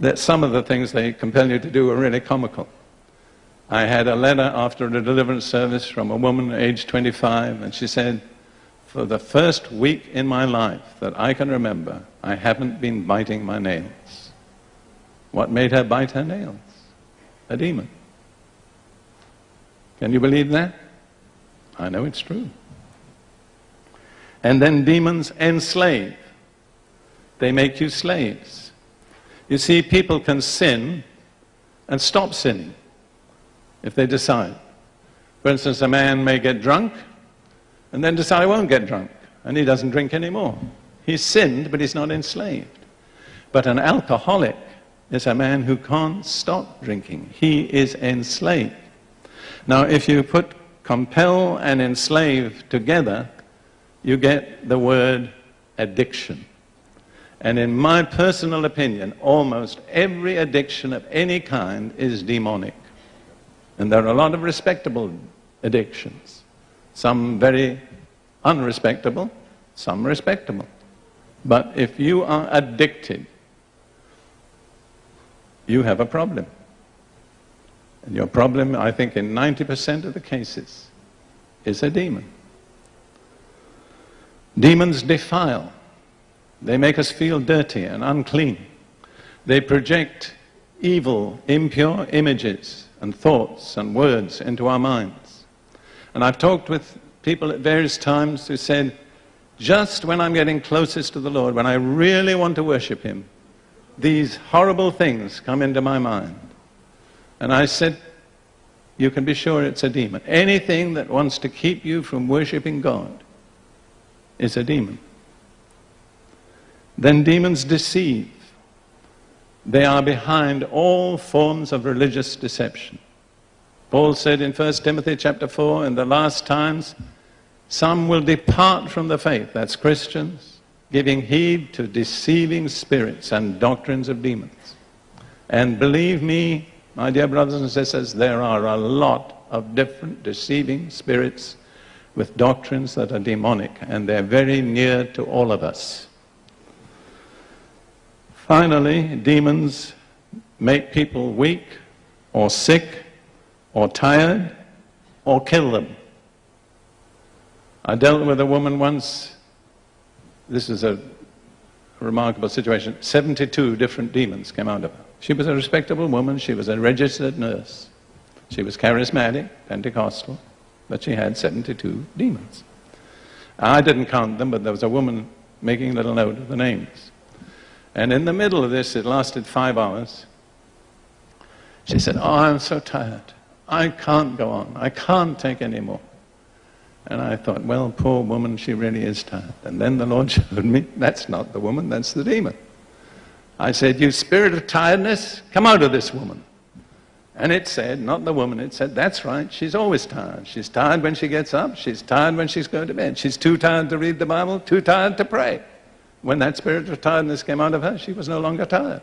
That some of the things they compel you to do are really comical. I had a letter after a deliverance service from a woman aged 25, and she said, for the first week in my life that I can remember, I haven't been biting my nails. What made her bite her nails? A demon. Can you believe that? I know it's true. And then demons enslave. They make you slaves. You see, people can sin and stop sinning if they decide. For instance, a man may get drunk and then decide I won't get drunk, and he doesn't drink anymore. He's sinned, but he's not enslaved. But an alcoholic is a man who can't stop drinking. He is enslaved. Now, if you put compel and enslave together, you get the word addiction. And in my personal opinion, almost every addiction of any kind is demonic. And there are a lot of respectable addictions. Some very unrespectable, some respectable. But if you are addicted, you have a problem. And your problem, I think, in 90% of the cases, is a demon. Demons defile. They make us feel dirty and unclean. They project evil, impure images and thoughts and words into our minds. And I've talked with people at various times who said, just when I'm getting closest to the Lord, when I really want to worship Him, these horrible things come into my mind. And I said, you can be sure it's a demon. Anything that wants to keep you from worshiping God is a demon. Then demons deceive. They are behind all forms of religious deception. Paul said in 1 Timothy chapter 4, in the last times, some will depart from the faith, that's Christians, giving heed to deceiving spirits and doctrines of demons. And believe me, my dear brothers and sisters, there are a lot of different deceiving spirits with doctrines that are demonic, and they're very near to all of us. Finally, demons make people weak or sick or tired or kill them. I dealt with a woman once, this is a remarkable situation, 72 different demons came out of her. She was a respectable woman, she was a registered nurse. She was charismatic, Pentecostal, but she had 72 demons. I didn't count them, but there was a woman making a little note of the names. And in the middle of this, it lasted five hours. She said, Oh, I'm so tired. I can't go on. I can't take any more. And I thought, well, poor woman, she really is tired. And then the Lord [LAUGHS] showed me, that's not the woman, that's the demon. I said, you spirit of tiredness, come out of this woman. And it said, not the woman, it said, that's right, she's always tired. She's tired when she gets up, she's tired when she's going to bed. She's too tired to read the Bible, too tired to pray. When that spirit of tiredness came out of her, she was no longer tired.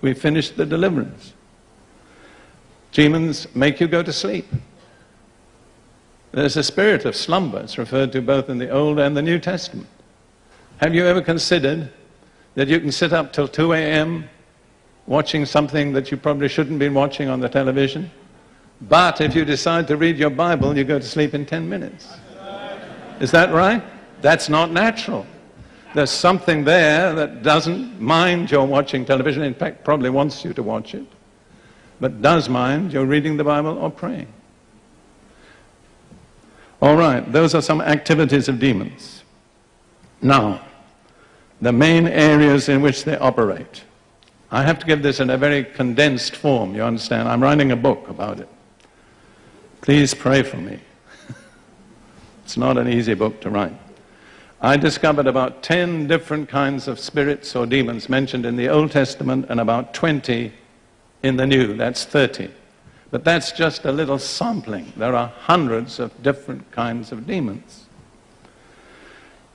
We finished the deliverance. Demons make you go to sleep. There's a spirit of slumber. It's referred to both in the Old and the New Testament. Have you ever considered that you can sit up till 2 a.m. watching something that you probably shouldn't be watching on the television? But if you decide to read your Bible, you go to sleep in 10 minutes. Is that right? That's not natural. There's something there that doesn't mind your watching television, in fact, probably wants you to watch it, but does mind your reading the Bible or praying. All right, those are some activities of demons. Now, the main areas in which they operate. I have to give this in a very condensed form, you understand? I'm writing a book about it. Please pray for me. [LAUGHS] it's not an easy book to write. I discovered about 10 different kinds of spirits or demons mentioned in the Old Testament and about 20 in the New. That's 30. But that's just a little sampling. There are hundreds of different kinds of demons.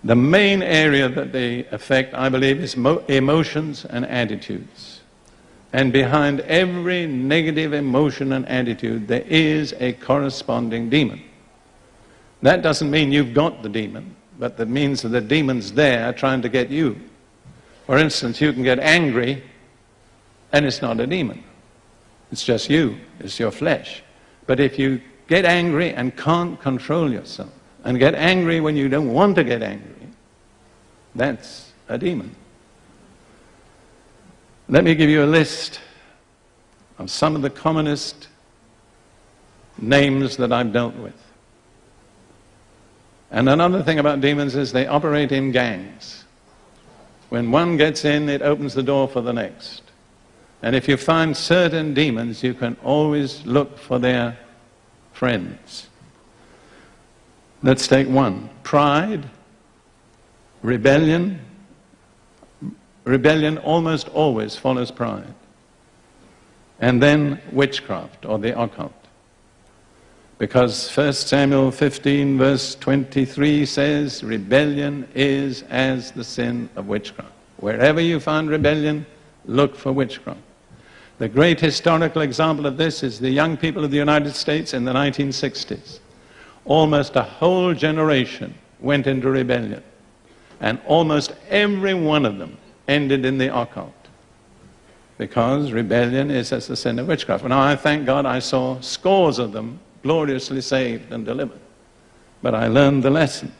The main area that they affect, I believe, is emotions and attitudes. And behind every negative emotion and attitude, there is a corresponding demon. That doesn't mean you've got the demon, but that means that the demon's there are trying to get you. For instance, you can get angry, and it's not a demon. It's just you, it's your flesh. But if you get angry and can't control yourself, and get angry when you don't want to get angry, that's a demon. Let me give you a list of some of the commonest names that I've dealt with. And another thing about demons is they operate in gangs. When one gets in, it opens the door for the next. And if you find certain demons, you can always look for their friends. Let's take one pride, rebellion. Rebellion almost always follows pride. And then witchcraft or the occult. Because 1 Samuel 15, verse 23 says, rebellion is as the sin of witchcraft. Wherever you find rebellion, look for witchcraft. The great historical example of this is the young people of the United States in the 1960s. Almost a whole generation went into rebellion, and almost every one of them ended in the occult. Because rebellion is as the sin of witchcraft. Now, I thank God I saw scores of them gloriously saved and delivered. But I learned the lesson.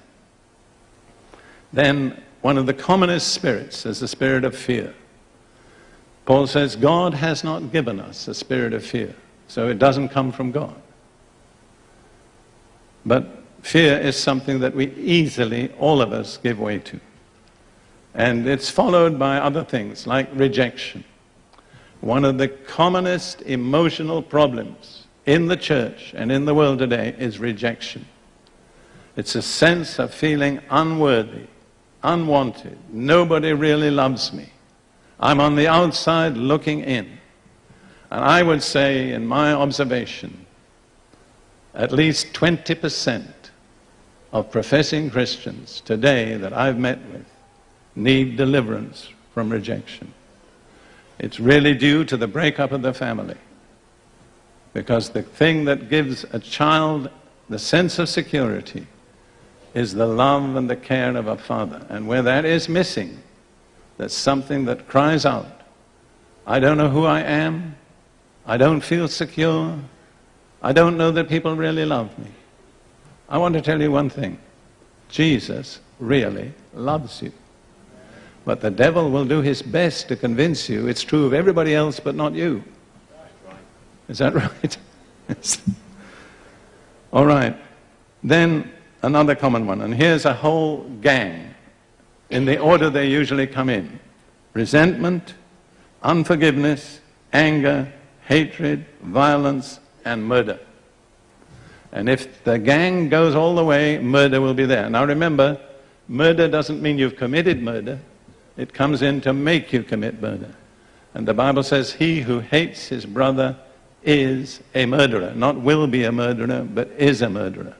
Then, one of the commonest spirits is the spirit of fear. Paul says, God has not given us a spirit of fear, so it doesn't come from God. But fear is something that we easily, all of us, give way to. And it's followed by other things like rejection. One of the commonest emotional problems in the church and in the world today is rejection. It's a sense of feeling unworthy, unwanted. Nobody really loves me. I'm on the outside looking in. And I would say, in my observation, at least 20% of professing Christians today that I've met with need deliverance from rejection. It's really due to the breakup of the family. Because the thing that gives a child the sense of security is the love and the care of a father. And where that is missing, there's something that cries out, I don't know who I am. I don't feel secure. I don't know that people really love me. I want to tell you one thing. Jesus really loves you. But the devil will do his best to convince you it's true of everybody else but not you. Is that [LAUGHS] right? All right. Then another common one. And here's a whole gang in the order they usually come in resentment, unforgiveness, anger, hatred, violence, and murder. And if the gang goes all the way, murder will be there. Now remember, murder doesn't mean you've committed murder, it comes in to make you commit murder. And the Bible says, He who hates his brother is a murderer. Not will be a murderer, but is a murderer.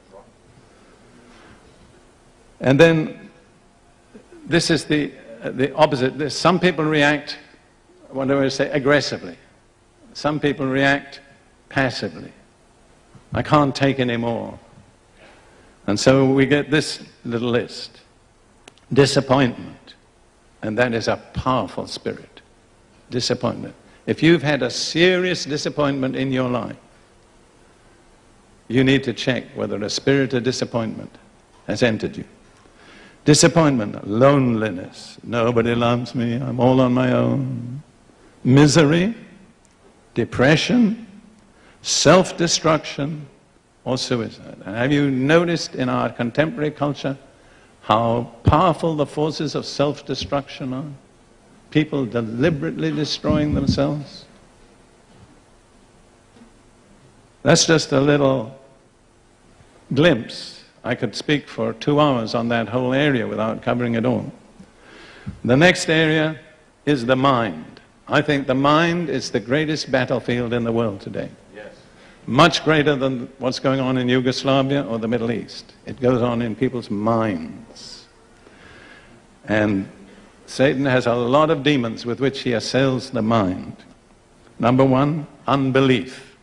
And then this is the, uh, the opposite. Some people react, what do I say, aggressively. Some people react passively. I can't take any more. And so we get this little list. Disappointment. And that is a powerful spirit. Disappointment. If you've had a serious disappointment in your life, you need to check whether a spirit of disappointment has entered you. Disappointment, loneliness. Nobody loves me. I'm all on my own. Misery, depression, self destruction, or suicide. And have you noticed in our contemporary culture how powerful the forces of self destruction are? People deliberately destroying themselves. That's just a little glimpse I could speak for two hours on that whole area without covering it all. The next area is the mind. I think the mind is the greatest battlefield in the world today. Yes. Much greater than what's going on in Yugoslavia or the Middle East. It goes on in people's minds. And Satan has a lot of demons with which he assails the mind. Number one, unbelief.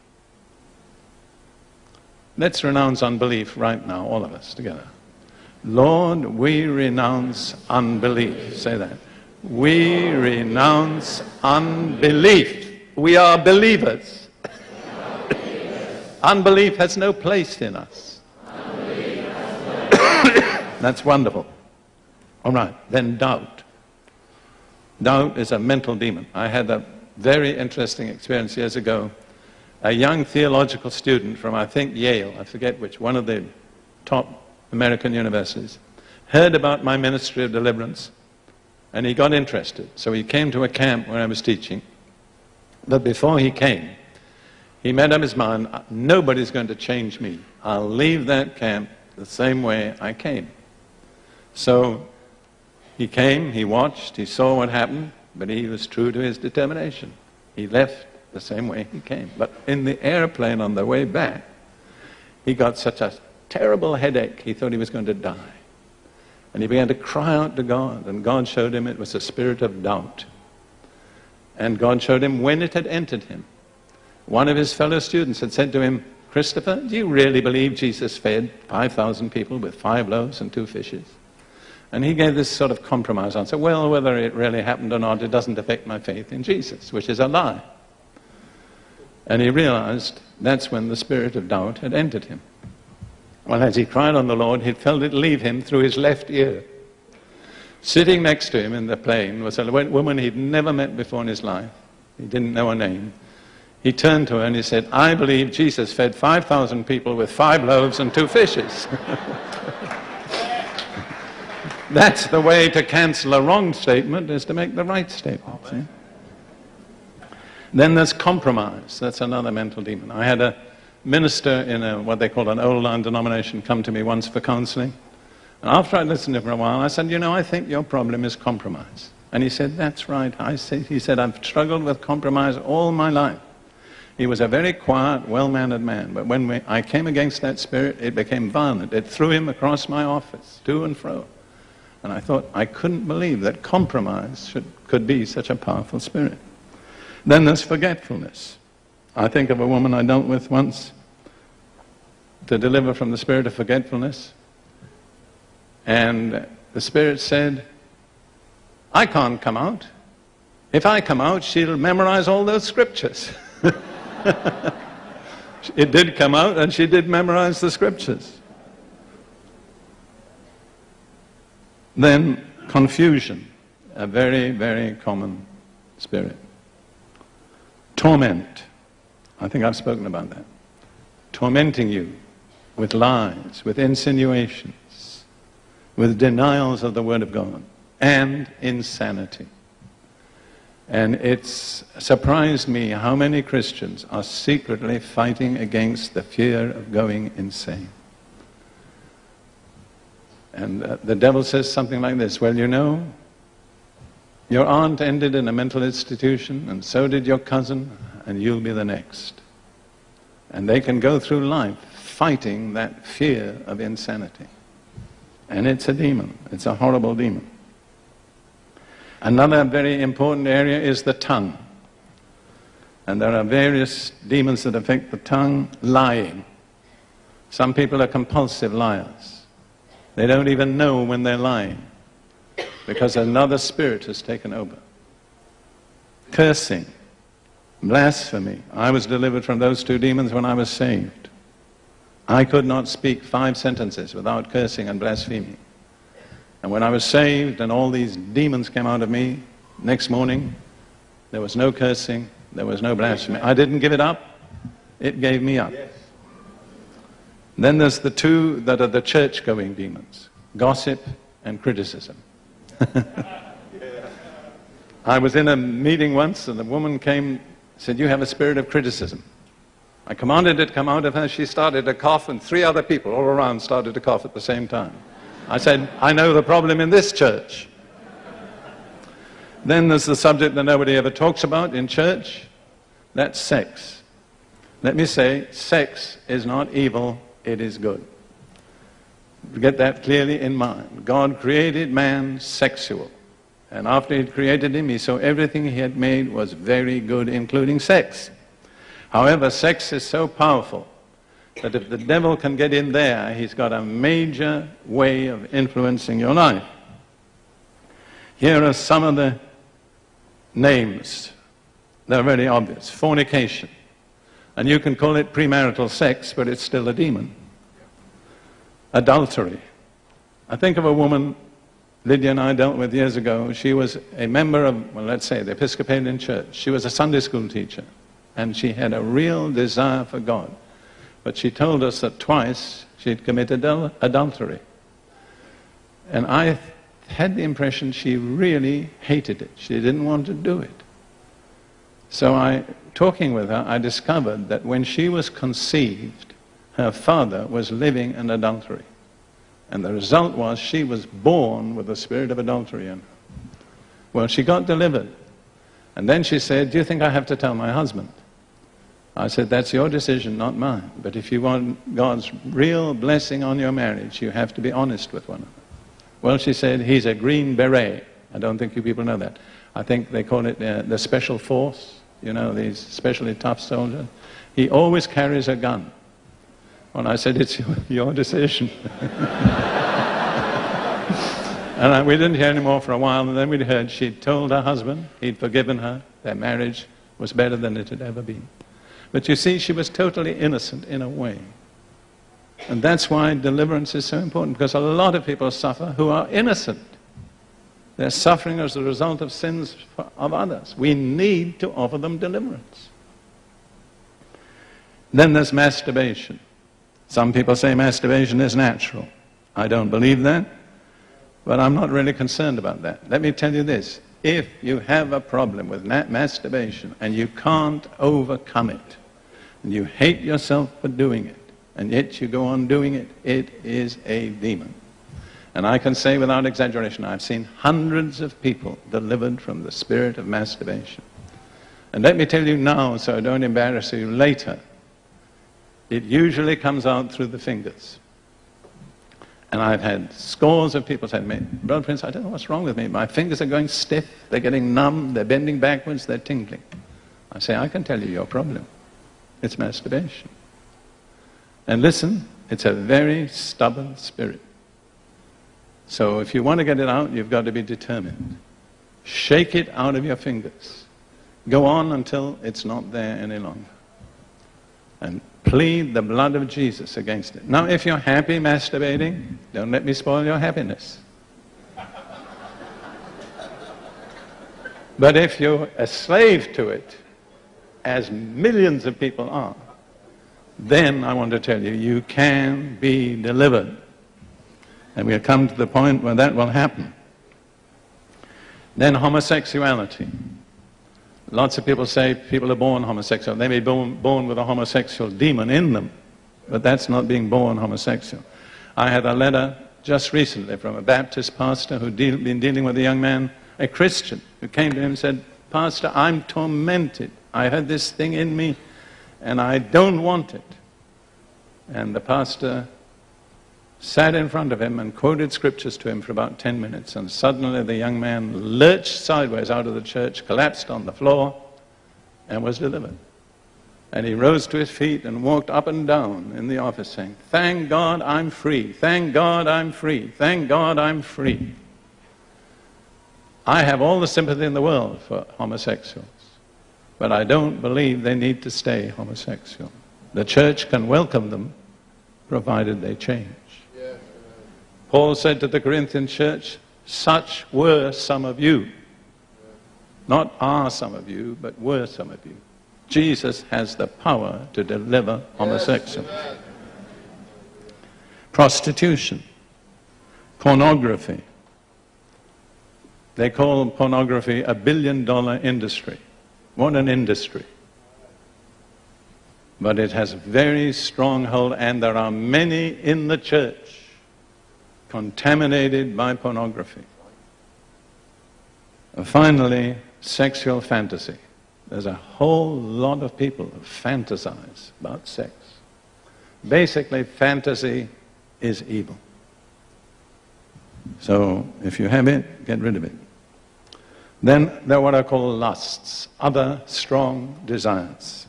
Let's renounce unbelief right now, all of us together. Lord, we renounce unbelief. Say that. We renounce unbelief. We are believers. [COUGHS] unbelief has no place in us. [COUGHS] That's wonderful. All right, then doubt. Doubt is a mental demon. I had a very interesting experience years ago a young theological student from, I think, Yale, I forget which, one of the top American universities, heard about my ministry of deliverance and he got interested. So he came to a camp where I was teaching. But before he came, he made up his mind uh, nobody's going to change me. I'll leave that camp the same way I came. So he came, he watched, he saw what happened, but he was true to his determination. He left the same way he came. But in the airplane on the way back, he got such a terrible headache, he thought he was going to die. And he began to cry out to God, and God showed him it was a spirit of doubt. And God showed him when it had entered him. One of his fellow students had said to him, Christopher, do you really believe Jesus fed 5,000 people with five loaves and two fishes? And he gave this sort of compromise answer well, whether it really happened or not, it doesn't affect my faith in Jesus, which is a lie. And he realized that's when the spirit of doubt had entered him. Well, as he cried on the Lord, he felt it leave him through his left ear. Sitting next to him in the plane was a woman he'd never met before in his life. He didn't know her name. He turned to her and he said, I believe Jesus fed 5,000 people with five loaves and two fishes. [LAUGHS] That's the way to cancel a wrong statement, is to make the right statement. See? Then there's compromise. That's another mental demon. I had a minister in a, what they call an old line denomination come to me once for counseling. And after I listened to him for a while, I said, You know, I think your problem is compromise. And he said, That's right. I said, he said, I've struggled with compromise all my life. He was a very quiet, well mannered man. But when we, I came against that spirit, it became violent. It threw him across my office, to and fro. And I thought, I couldn't believe that compromise should, could be such a powerful spirit. Then there's forgetfulness. I think of a woman I dealt with once to deliver from the spirit of forgetfulness. And the spirit said, I can't come out. If I come out, she'll memorize all those scriptures. [LAUGHS] it did come out, and she did memorize the scriptures. Then, confusion, a very, very common spirit. Torment. I think I've spoken about that. Tormenting you with lies, with insinuations, with denials of the Word of God, and insanity. And it's surprised me how many Christians are secretly fighting against the fear of going insane. And uh, the devil says something like this Well, you know, your aunt ended in a mental institution, and so did your cousin, and you'll be the next. And they can go through life fighting that fear of insanity. And it's a demon, it's a horrible demon. Another very important area is the tongue. And there are various demons that affect the tongue. Lying. Some people are compulsive liars. They don't even know when they're lying because another spirit has taken over. Cursing. Blasphemy. I was delivered from those two demons when I was saved. I could not speak five sentences without cursing and blaspheming. And when I was saved and all these demons came out of me, next morning, there was no cursing, there was no blasphemy. I didn't give it up, it gave me up. Then there's the two that are the church going demons gossip and criticism. [LAUGHS] I was in a meeting once and a woman came, said, You have a spirit of criticism. I commanded it come out of her. She started to cough, and three other people all around started to cough at the same time. I said, I know the problem in this church. Then there's the subject that nobody ever talks about in church that's sex. Let me say, sex is not evil, it is good. Get that clearly in mind. God created man sexual. And after He created him, He saw everything He had made was very good, including sex. However, sex is so powerful that if the devil can get in there, he's got a major way of influencing your life. Here are some of the names. They're very obvious. Fornication. And you can call it premarital sex, but it's still a demon. Adultery. I think of a woman Lydia and I dealt with years ago. She was a member of, well, let's say, the Episcopalian Church. She was a Sunday school teacher and she had a real desire for God. But she told us that twice she'd committed adultery. And I had the impression she really hated it. She didn't want to do it. So I, talking with her, I discovered that when she was conceived, her father was living in adultery. And the result was she was born with the spirit of adultery in her. Well, she got delivered. And then she said, Do you think I have to tell my husband? I said, That's your decision, not mine. But if you want God's real blessing on your marriage, you have to be honest with one another. Well, she said, he's a green beret. I don't think you people know that. I think they call it uh, the special force, you know, these especially tough soldiers. He always carries a gun. Well, I said, it's your, [LAUGHS] your decision. [LAUGHS] and I, we didn't hear any more for a while, and then we heard she'd told her husband he'd forgiven her, their marriage was better than it had ever been. But you see, she was totally innocent in a way. And that's why deliverance is so important, because a lot of people suffer who are innocent. They're suffering as a result of sins of others. We need to offer them deliverance. Then there's masturbation. Some people say masturbation is natural. I don't believe that, but I'm not really concerned about that. Let me tell you this. If you have a problem with masturbation and you can't overcome it, and you hate yourself for doing it, and yet you go on doing it, it is a demon. And I can say without exaggeration, I've seen hundreds of people delivered from the spirit of masturbation. And let me tell you now, so I don't embarrass you later, it usually comes out through the fingers. And I've had scores of people say to me, Brother Prince, I don't know what's wrong with me. My fingers are going stiff, they're getting numb, they're bending backwards, they're tingling. I say, I can tell you your problem. It's masturbation. And listen, it's a very stubborn spirit. So if you want to get it out, you've got to be determined. Shake it out of your fingers. Go on until it's not there any longer. And plead the blood of Jesus against it. Now, if you're happy masturbating, don't let me spoil your happiness. [LAUGHS] But if you're a slave to it, as millions of people are, then I want to tell you, you can be delivered. And we'll come to the point where that will happen. Then homosexuality. Lots of people say people are born homosexual. They may be born, born with a homosexual demon in them, but that's not being born homosexual. I had a letter just recently from a Baptist pastor who'd deal, been dealing with a young man, a Christian, who came to him and said, Pastor, I'm tormented. I had this thing in me and I don't want it. And the pastor sat in front of him and quoted scriptures to him for about 10 minutes. And suddenly the young man lurched sideways out of the church, collapsed on the floor, and was delivered. And he rose to his feet and walked up and down in the office saying, Thank God I'm free. Thank God I'm free. Thank God I'm free. I have all the sympathy in the world for homosexuals, but I don't believe they need to stay homosexual. The church can welcome them provided they change. Paul said to the Corinthian church, Such were some of you. Not are some of you, but were some of you. Jesus has the power to deliver homosexuals. Prostitution, pornography. They call pornography a billion dollar industry. What an industry. But it has very strong hold, and there are many in the church contaminated by pornography. And finally, sexual fantasy. There's a whole lot of people who fantasize about sex. Basically, fantasy is evil. So if you have it, get rid of it. Then there are what I call lusts, other strong desires.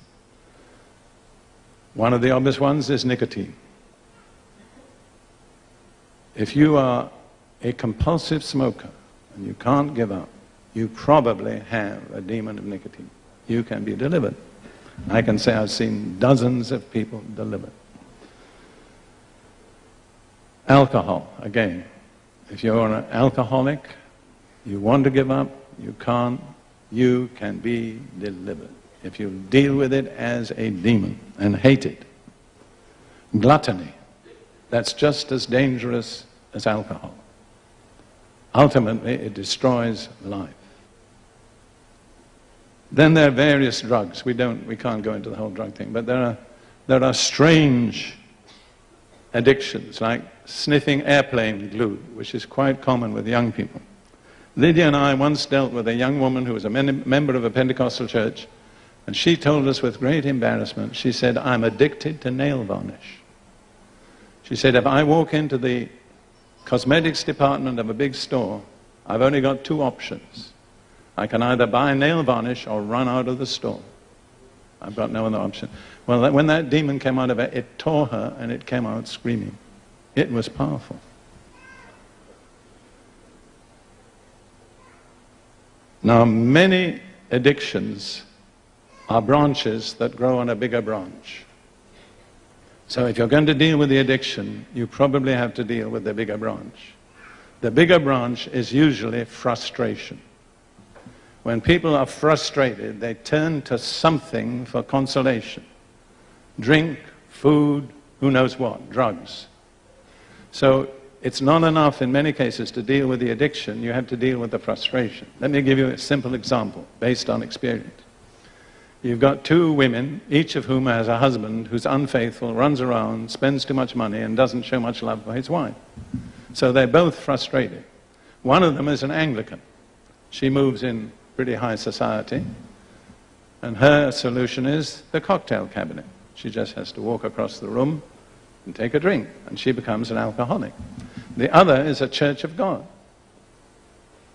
One of the obvious ones is nicotine. If you are a compulsive smoker and you can't give up, you probably have a demon of nicotine. You can be delivered. I can say I've seen dozens of people delivered. Alcohol, again. If you're an alcoholic, you want to give up, you can't, you can be delivered. If you deal with it as a demon and hate it. Gluttony. That's just as dangerous as alcohol. Ultimately, it destroys life. Then there are various drugs. We, don't, we can't go into the whole drug thing, but there are, there are strange addictions like sniffing airplane glue, which is quite common with young people. Lydia and I once dealt with a young woman who was a member of a Pentecostal church, and she told us with great embarrassment, she said, I'm addicted to nail varnish. She said, if I walk into the cosmetics department of a big store, I've only got two options. I can either buy nail varnish or run out of the store. I've got no other option. Well, when that demon came out of her, it tore her and it came out screaming. It was powerful. Now, many addictions are branches that grow on a bigger branch. So if you're going to deal with the addiction, you probably have to deal with the bigger branch. The bigger branch is usually frustration. When people are frustrated, they turn to something for consolation. Drink, food, who knows what, drugs. So it's not enough in many cases to deal with the addiction, you have to deal with the frustration. Let me give you a simple example based on experience. You've got two women, each of whom has a husband who's unfaithful, runs around, spends too much money, and doesn't show much love for his wife. So they're both frustrated. One of them is an Anglican. She moves in pretty high society, and her solution is the cocktail cabinet. She just has to walk across the room and take a drink, and she becomes an alcoholic. The other is a church of God.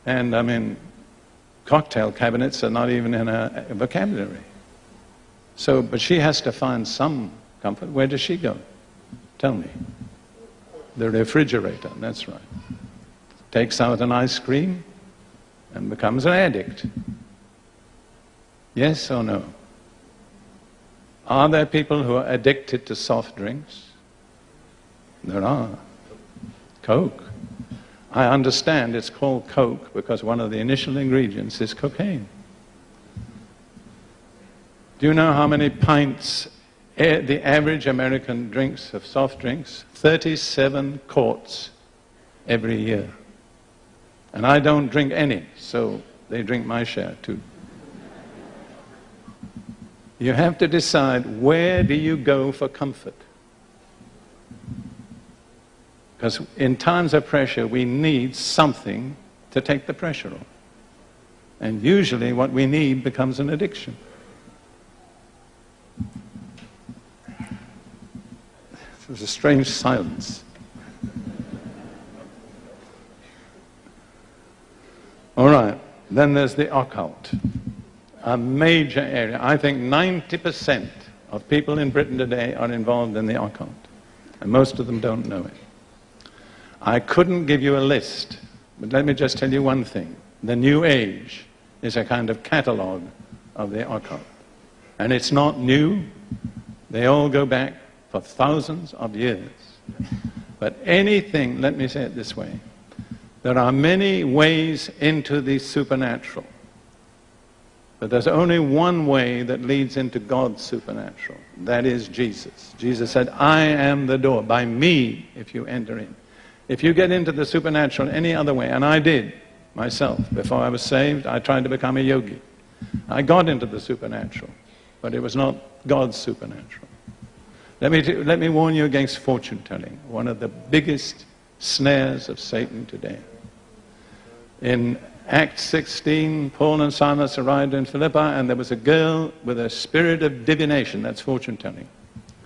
And I mean, cocktail cabinets are not even in her vocabulary. So, but she has to find some comfort. Where does she go? Tell me. The refrigerator, that's right. Takes out an ice cream and becomes an addict. Yes or no? Are there people who are addicted to soft drinks? There are. Coke. I understand it's called Coke because one of the initial ingredients is cocaine. Do you know how many pints the average American drinks of soft drinks? 37 quarts every year. And I don't drink any, so they drink my share too. You have to decide where do you go for comfort? Because in times of pressure, we need something to take the pressure off. And usually what we need becomes an addiction. Was a strange silence. All right, then there's the occult, a major area. I think 90% of people in Britain today are involved in the occult, and most of them don't know it. I couldn't give you a list, but let me just tell you one thing. The New Age is a kind of catalogue of the occult. And it's not new. They all go back for thousands of years. But anything, let me say it this way, there are many ways into the supernatural. But there's only one way that leads into God's supernatural. That is Jesus. Jesus said, I am the door. By me, if you enter in. If you get into the supernatural any other way, and I did myself, before I was saved, I tried to become a yogi. I got into the supernatural, but it was not God's supernatural. Let me, let me warn you against fortune telling, one of the biggest snares of Satan today. In Acts 16, Paul and Silas arrived in Philippi, and there was a girl with a spirit of divination, that's fortune telling.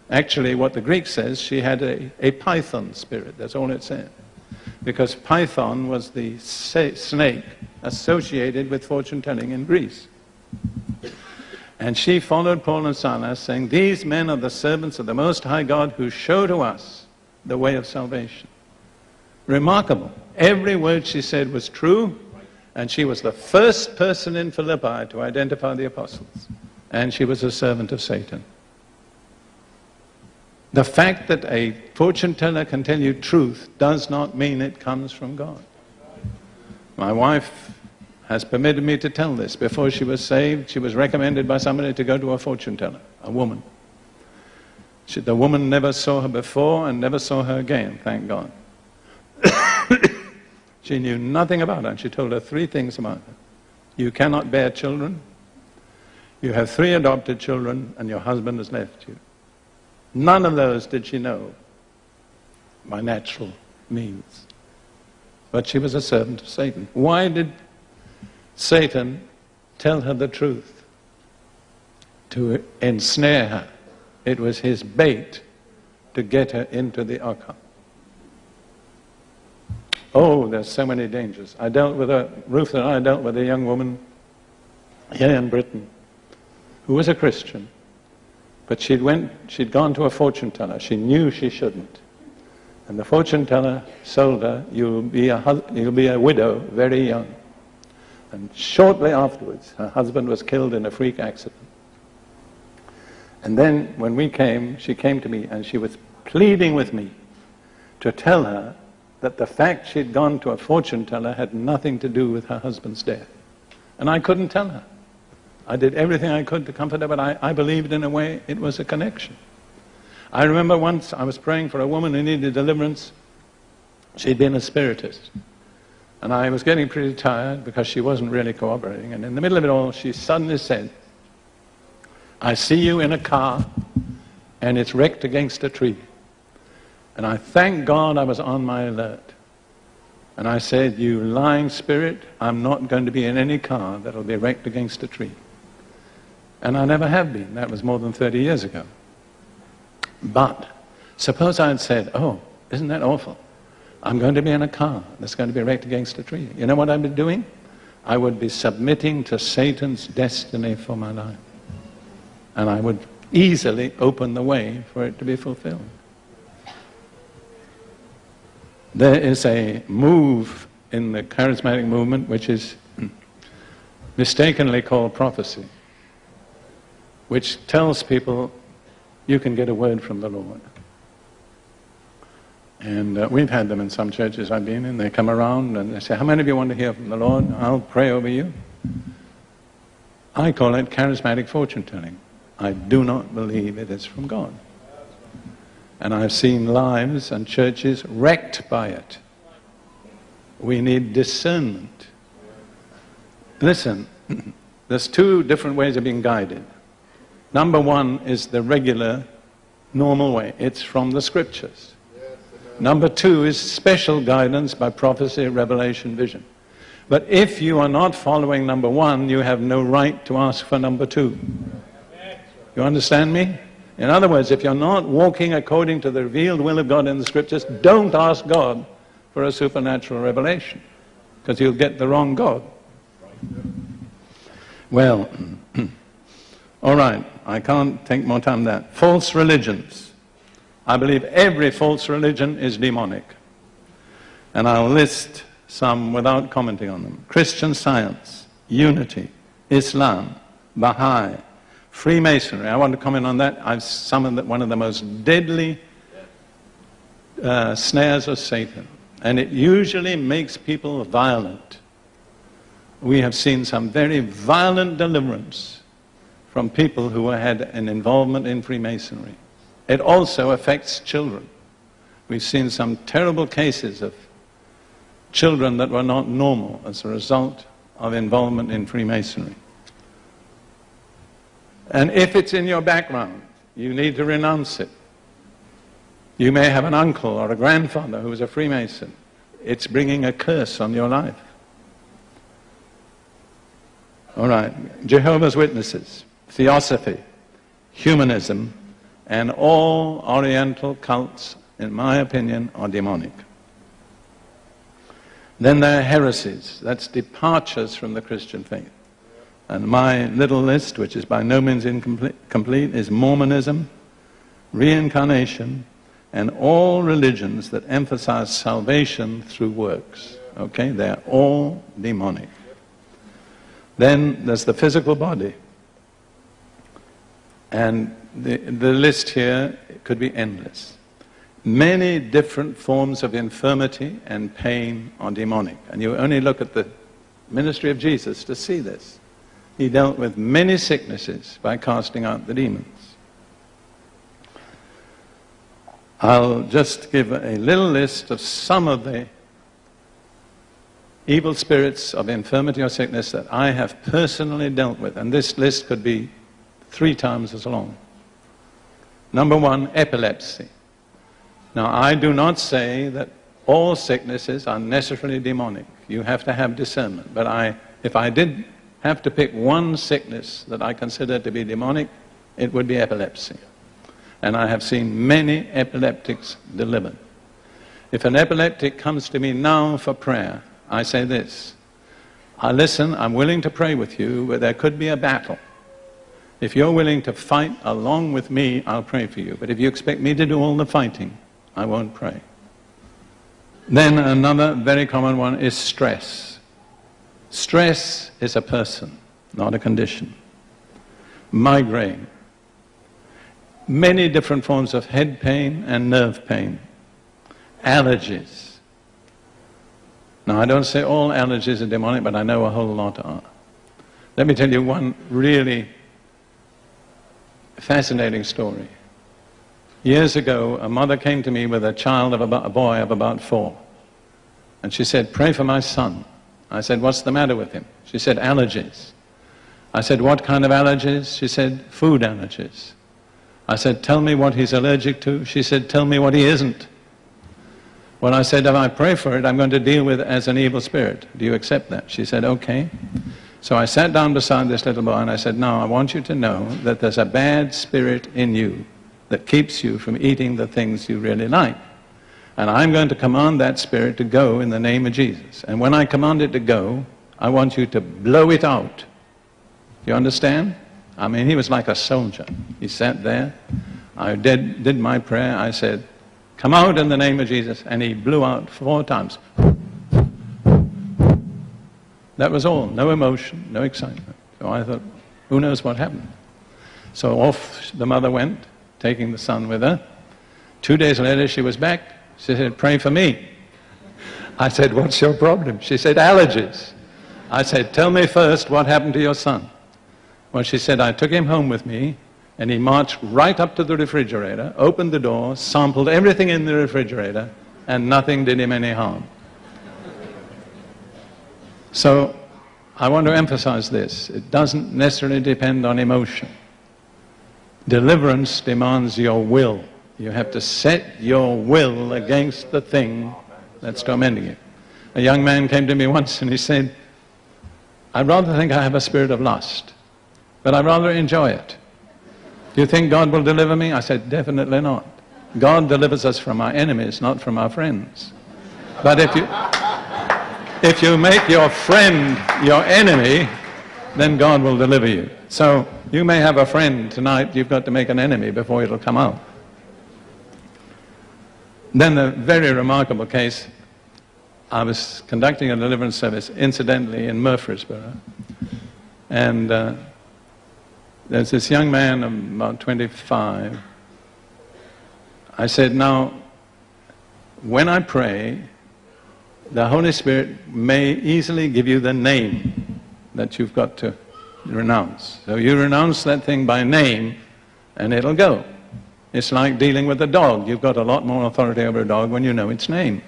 Actually, what the Greek says, she had a, a python spirit, that's all it said. Because python was the snake associated with fortune telling in Greece. And she followed Paul and Silas, saying, These men are the servants of the Most High God who show to us the way of salvation. Remarkable. Every word she said was true, and she was the first person in Philippi to identify the apostles. And she was a servant of Satan. The fact that a fortune teller can tell you truth does not mean it comes from God. My wife has permitted me to tell this. Before she was saved, she was recommended by somebody to go to a fortune teller, a woman. She, the woman never saw her before and never saw her again, thank God. [COUGHS] she knew nothing about her, and she told her three things about her. You cannot bear children, you have three adopted children, and your husband has left you. None of those did she know by natural means. But she was a servant of Satan. Why did Satan tell her the truth to ensnare her. It was his bait to get her into the occult. Oh, there's so many dangers. I dealt with a, Ruth and I dealt with a young woman here in Britain who was a Christian, but she'd, went, she'd gone to a fortune teller. She knew she shouldn't. And the fortune teller sold her, you'll be a, you'll be a widow very young. And shortly afterwards, her husband was killed in a freak accident. And then when we came, she came to me and she was pleading with me to tell her that the fact she'd gone to a fortune teller had nothing to do with her husband's death. And I couldn't tell her. I did everything I could to comfort her, but I, I believed in a way it was a connection. I remember once I was praying for a woman who needed deliverance. She'd been a spiritist. And I was getting pretty tired because she wasn't really cooperating. And in the middle of it all, she suddenly said, I see you in a car and it's wrecked against a tree. And I thank God I was on my alert. And I said, You lying spirit, I'm not going to be in any car that'll be wrecked against a tree. And I never have been. That was more than 30 years ago. But suppose I had said, Oh, isn't that awful? I'm going to be in a car that's going to be wrecked against a tree. You know what I'd be doing? I would be submitting to Satan's destiny for my life. And I would easily open the way for it to be fulfilled. There is a move in the charismatic movement which is mistakenly called prophecy, which tells people you can get a word from the Lord. And uh, we've had them in some churches I've been in. They come around and they say, How many of you want to hear from the Lord? I'll pray over you. I call it charismatic fortune telling. I do not believe it is from God. And I've seen lives and churches wrecked by it. We need discernment. Listen, [CLEARS THROAT] there's two different ways of being guided. Number one is the regular, normal way. It's from the scriptures. Number two is special guidance by prophecy, revelation, vision. But if you are not following number one, you have no right to ask for number two. You understand me? In other words, if you're not walking according to the revealed will of God in the scriptures, don't ask God for a supernatural revelation, because you'll get the wrong God. Well, [CLEARS THROAT] all right, I can't take more time than that. False religions. I believe every false religion is demonic. And I'll list some without commenting on them. Christian science, unity, Islam, Baha'i, Freemasonry, I want to comment on that. I've summoned one of the most deadly uh, snares of Satan, and it usually makes people violent. We have seen some very violent deliverance from people who had an involvement in Freemasonry. It also affects children. We've seen some terrible cases of children that were not normal as a result of involvement in Freemasonry. And if it's in your background, you need to renounce it. You may have an uncle or a grandfather who was a Freemason. It's bringing a curse on your life. All right. Jehovah's Witnesses, Theosophy, Humanism, and all Oriental cults, in my opinion, are demonic. Then there are heresies. That's departures from the Christian faith. And my little list, which is by no means incomplete, is Mormonism, reincarnation, and all religions that emphasize salvation through works. Okay? They're all demonic. Then there's the physical body. And the, the list here could be endless. Many different forms of infirmity and pain are demonic. And you only look at the ministry of Jesus to see this. He dealt with many sicknesses by casting out the demons. I'll just give a little list of some of the evil spirits of infirmity or sickness that I have personally dealt with, and this list could be three times as long. Number one, epilepsy. Now, I do not say that all sicknesses are necessarily demonic. You have to have discernment. But I, if I did have to pick one sickness that I consider to be demonic, it would be epilepsy. And I have seen many epileptics delivered. If an epileptic comes to me now for prayer, I say this I listen, I'm willing to pray with you, but there could be a battle. If you're willing to fight along with me, I'll pray for you. But if you expect me to do all the fighting, I won't pray. Then another very common one is stress. Stress is a person, not a condition. Migraine. Many different forms of head pain and nerve pain. Allergies. Now, I don't say all allergies are demonic, but I know a whole lot are. Let me tell you one really fascinating story. Years ago, a mother came to me with a child of about, a boy of about four. And she said, pray for my son. I said, what's the matter with him? She said, allergies. I said, what kind of allergies? She said, food allergies. I said, tell me what he's allergic to. She said, tell me what he isn't. When I said, if I pray for it, I'm going to deal with it as an evil spirit. Do you accept that? She said, okay. So I sat down beside this little boy and I said, now I want you to know that there's a bad spirit in you that keeps you from eating the things you really like. And I'm going to command that spirit to go in the name of Jesus. And when I command it to go, I want you to blow it out. You understand? I mean, he was like a soldier. He sat there. I did, did my prayer. I said, Come out in the name of Jesus. And he blew out four times. That was all. No emotion, no excitement. So I thought, who knows what happened? So off the mother went taking the son with her. Two days later, she was back. She said, Pray for me. I said, What's your problem? She said, Allergies. I said, Tell me first what happened to your son. Well, she said, I took him home with me, and he marched right up to the refrigerator, opened the door, sampled everything in the refrigerator, and nothing did him any harm. So, I want to emphasize this. It doesn't necessarily depend on emotion. Deliverance demands your will. You have to set your will against the thing that's tormenting you. A young man came to me [LAUGHS] once and he said, I'd rather think I have a spirit of lust, but I'd rather enjoy it. Do you think God will deliver me? I said, definitely not. God delivers us from our enemies, not from our friends. But if you, if you make your friend your enemy, then God will deliver you. So you may have a friend tonight, you've got to make an enemy before it'll come out. Then a very remarkable case, I was conducting a deliverance service, incidentally, in Murfreesboro. And uh, there's this young man, about 25. I said, now, when I pray, the Holy Spirit may easily give you the name that you've got to renounce. So you renounce that thing by name and it'll go. It's like dealing with a dog. You've got a lot more authority over a dog when you know its name.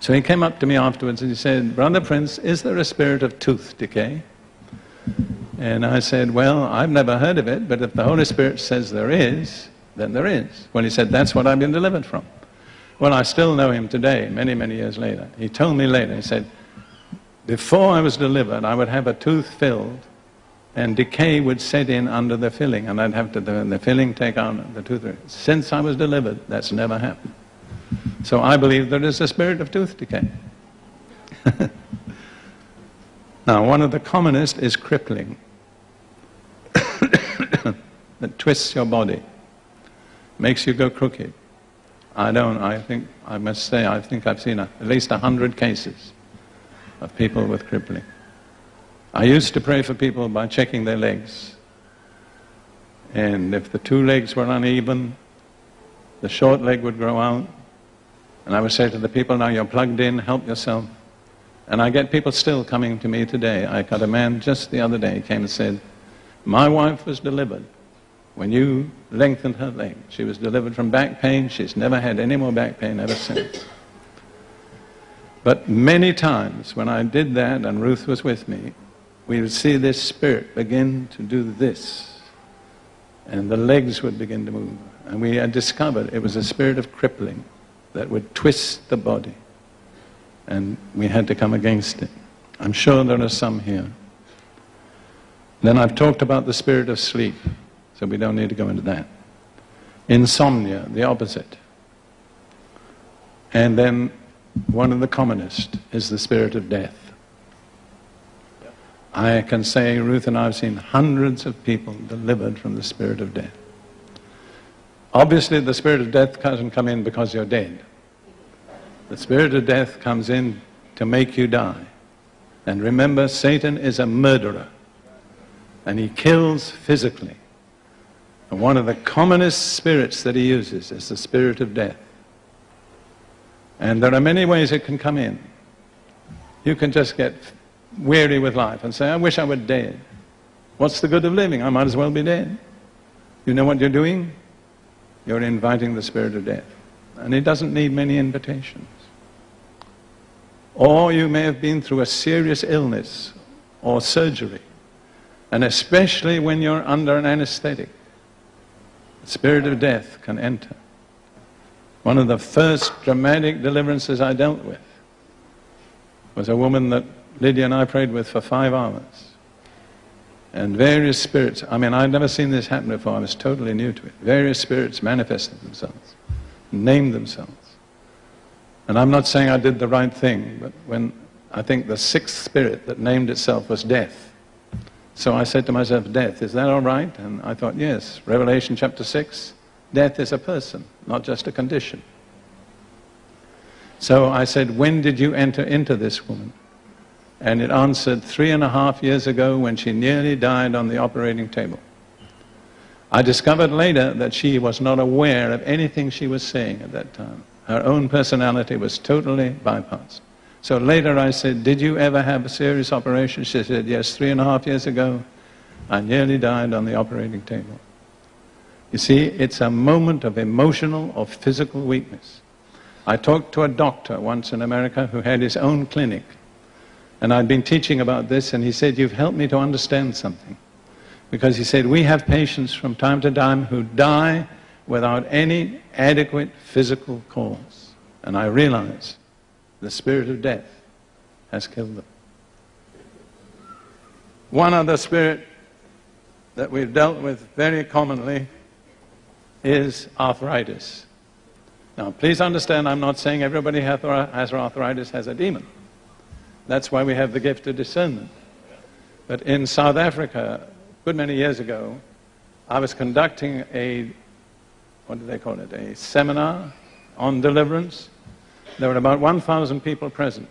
So he came up to me afterwards and he said, Brother Prince, is there a spirit of tooth decay? And I said, Well, I've never heard of it, but if the Holy Spirit says there is, then there is. Well, he said, That's what I've been delivered from. Well, I still know him today, many, many years later. He told me later, he said, before I was delivered, I would have a tooth filled and decay would set in under the filling and I'd have to, the, the filling take on the tooth. Since I was delivered, that's never happened. So I believe there is a spirit of tooth decay. [LAUGHS] now, one of the commonest is crippling. [COUGHS] that twists your body, makes you go crooked. I don't, I think, I must say, I think I've seen a, at least a hundred cases of people with crippling. I used to pray for people by checking their legs. And if the two legs were uneven, the short leg would grow out. And I would say to the people, now you're plugged in, help yourself. And I get people still coming to me today. I got a man just the other day came and said, my wife was delivered when you lengthened her leg. She was delivered from back pain. She's never had any more back pain ever since. But many times when I did that and Ruth was with me, we would see this spirit begin to do this. And the legs would begin to move. And we had discovered it was a spirit of crippling that would twist the body. And we had to come against it. I'm sure there are some here. Then I've talked about the spirit of sleep, so we don't need to go into that. Insomnia, the opposite. And then one of the commonest is the spirit of death. I can say, Ruth and I have seen hundreds of people delivered from the spirit of death. Obviously, the spirit of death doesn't come in because you're dead. The spirit of death comes in to make you die. And remember, Satan is a murderer. And he kills physically. And one of the commonest spirits that he uses is the spirit of death. And there are many ways it can come in. You can just get weary with life and say, I wish I were dead. What's the good of living? I might as well be dead. You know what you're doing? You're inviting the spirit of death. And it doesn't need many invitations. Or you may have been through a serious illness or surgery. And especially when you're under an anesthetic, spirit of death can enter. One of the first dramatic deliverances I dealt with was a woman that Lydia and I prayed with for five hours. And various spirits, I mean, I'd never seen this happen before, I was totally new to it. Various spirits manifested themselves, named themselves. And I'm not saying I did the right thing, but when I think the sixth spirit that named itself was death. So I said to myself, Death, is that all right? And I thought, yes. Revelation chapter 6, death is a person not just a condition. So I said, When did you enter into this woman? And it answered, Three and a half years ago when she nearly died on the operating table. I discovered later that she was not aware of anything she was saying at that time. Her own personality was totally bypassed. So later I said, Did you ever have a serious operation? She said, Yes, three and a half years ago. I nearly died on the operating table. You see, it's a moment of emotional or physical weakness. I talked to a doctor once in America who had his own clinic. And I'd been teaching about this, and he said, You've helped me to understand something. Because he said, We have patients from time to time who die without any adequate physical cause. And I realize the spirit of death has killed them. One other spirit that we've dealt with very commonly is arthritis. Now, please understand, I'm not saying everybody who has arthritis has a demon. That's why we have the gift of discernment. But in South Africa, a good many years ago, I was conducting a, what do they call it, a seminar on deliverance. There were about 1,000 people present.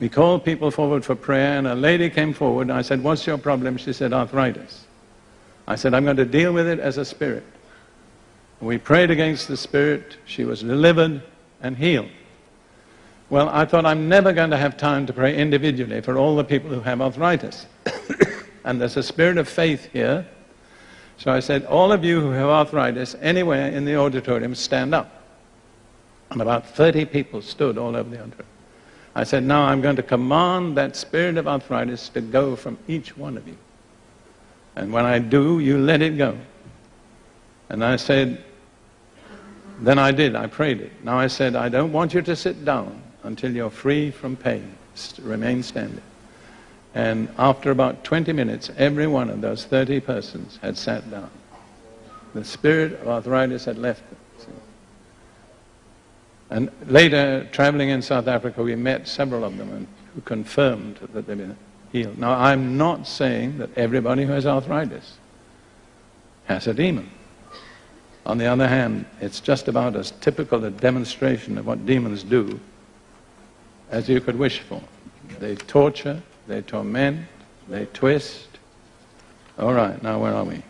We called people forward for prayer, and a lady came forward, I said, What's your problem? She said, Arthritis. I said, I'm going to deal with it as a spirit. We prayed against the spirit. She was delivered and healed. Well, I thought I'm never going to have time to pray individually for all the people who have arthritis. [COUGHS] and there's a spirit of faith here. So I said, all of you who have arthritis anywhere in the auditorium, stand up. And about 30 people stood all over the auditorium. I said, now I'm going to command that spirit of arthritis to go from each one of you. And when I do, you let it go. And I said, then I did, I prayed it. Now I said, I don't want you to sit down until you're free from pain. Remain standing. And after about 20 minutes, every one of those 30 persons had sat down. The spirit of arthritis had left them. And later, traveling in South Africa, we met several of them and who confirmed that they'd been healed. Now, I'm not saying that everybody who has arthritis has a demon. On the other hand, it's just about as typical a demonstration of what demons do as you could wish for. They torture, they torment, they twist. All right, now where are we?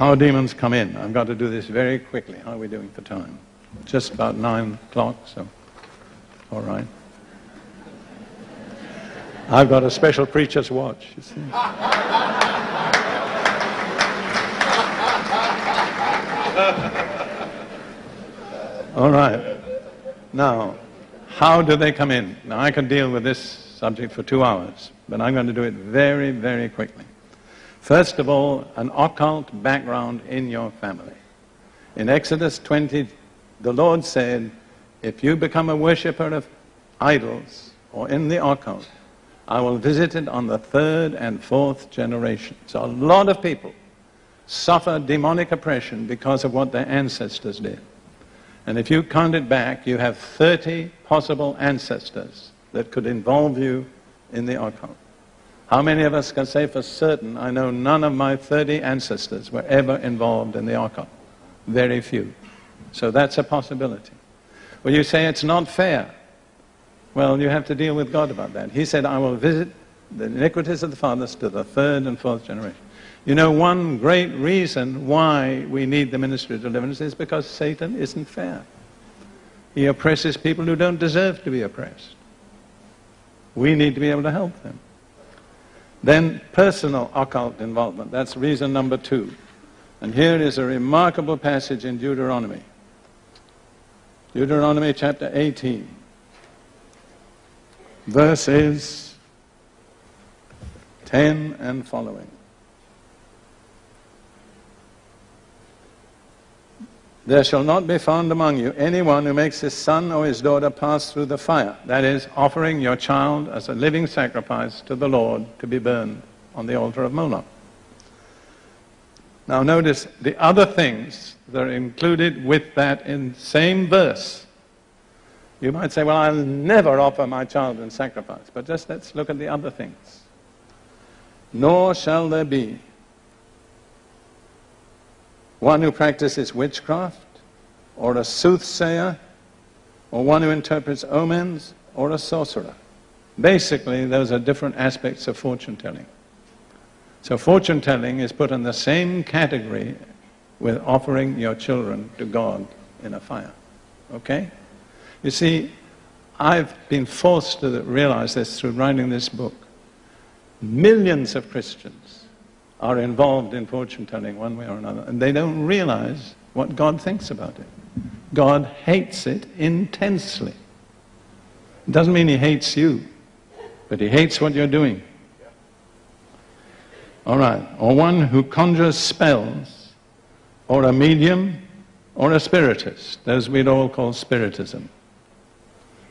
How demons come in. I've got to do this very quickly. How are we doing for time? Just about nine o'clock, so all right. I've got a special preacher's watch, you see. [LAUGHS] All right. Now, how do they come in? Now, I can deal with this subject for two hours, but I'm going to do it very, very quickly. First of all, an occult background in your family. In Exodus 20, the Lord said, if you become a worshiper of idols or in the occult, I will visit it on the third and fourth generation. So a lot of people suffer demonic oppression because of what their ancestors did. And if you count it back, you have 30 possible ancestors that could involve you in the occult. How many of us can say for certain, I know none of my 30 ancestors were ever involved in the occult? Very few. So that's a possibility. Well, you say it's not fair. Well, you have to deal with God about that. He said, I will visit the iniquities of the fathers to the third and fourth generation. You know, one great reason why we need the ministry of deliverance is because Satan isn't fair. He oppresses people who don't deserve to be oppressed. We need to be able to help them. Then personal occult involvement. That's reason number two. And here is a remarkable passage in Deuteronomy. Deuteronomy chapter 18. Verses 10 and following. There shall not be found among you anyone who makes his son or his daughter pass through the fire, that is, offering your child as a living sacrifice to the Lord to be burned on the altar of Moloch. Now notice the other things that are included with that in same verse. You might say, well, I'll never offer my child in sacrifice. But just let's look at the other things. Nor shall there be one who practices witchcraft, or a soothsayer, or one who interprets omens, or a sorcerer. Basically, those are different aspects of fortune telling. So, fortune telling is put in the same category with offering your children to God in a fire. Okay? You see, I've been forced to realize this through writing this book. Millions of Christians are involved in fortune telling one way or another, and they don't realize what God thinks about it. God hates it intensely. It doesn't mean He hates you, but He hates what you're doing. All right, or one who conjures spells, or a medium, or a spiritist. Those we'd all call spiritism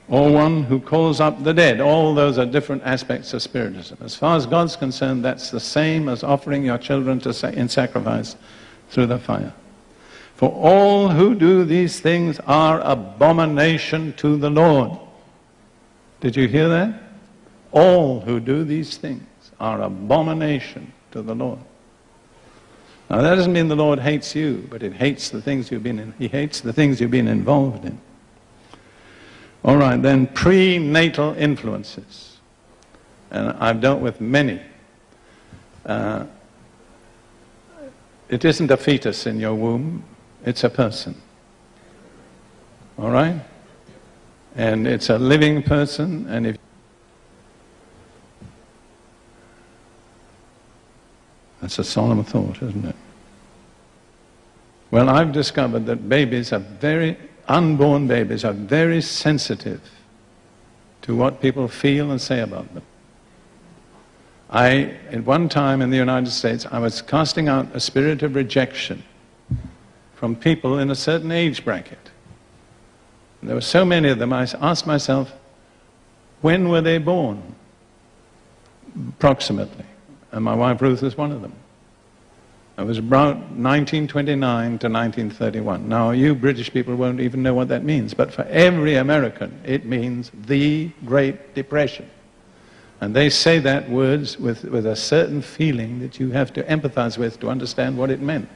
or one who calls up the dead. All those are different aspects of Spiritism. As far as God's concerned, that's the same as offering your children to sa- in sacrifice through the fire. For all who do these things are abomination to the Lord. Did you hear that? All who do these things are abomination to the Lord. Now that doesn't mean the Lord hates you, but it hates the things you've been in. He hates the things you've been involved in. All right, then prenatal influences. And I've dealt with many. Uh, it isn't a fetus in your womb, it's a person. All right? And it's a living person, and if That's a solemn thought, isn't it? Well, I've discovered that babies are very unborn babies are very sensitive to what people feel and say about them. I, at one time in the United States, I was casting out a spirit of rejection from people in a certain age bracket. There were so many of them, I asked myself, when were they born? Approximately. And my wife Ruth was one of them. It was about 1929 to 1931. Now, you British people won't even know what that means, but for every American, it means the Great Depression. And they say that words with, with a certain feeling that you have to empathize with to understand what it meant.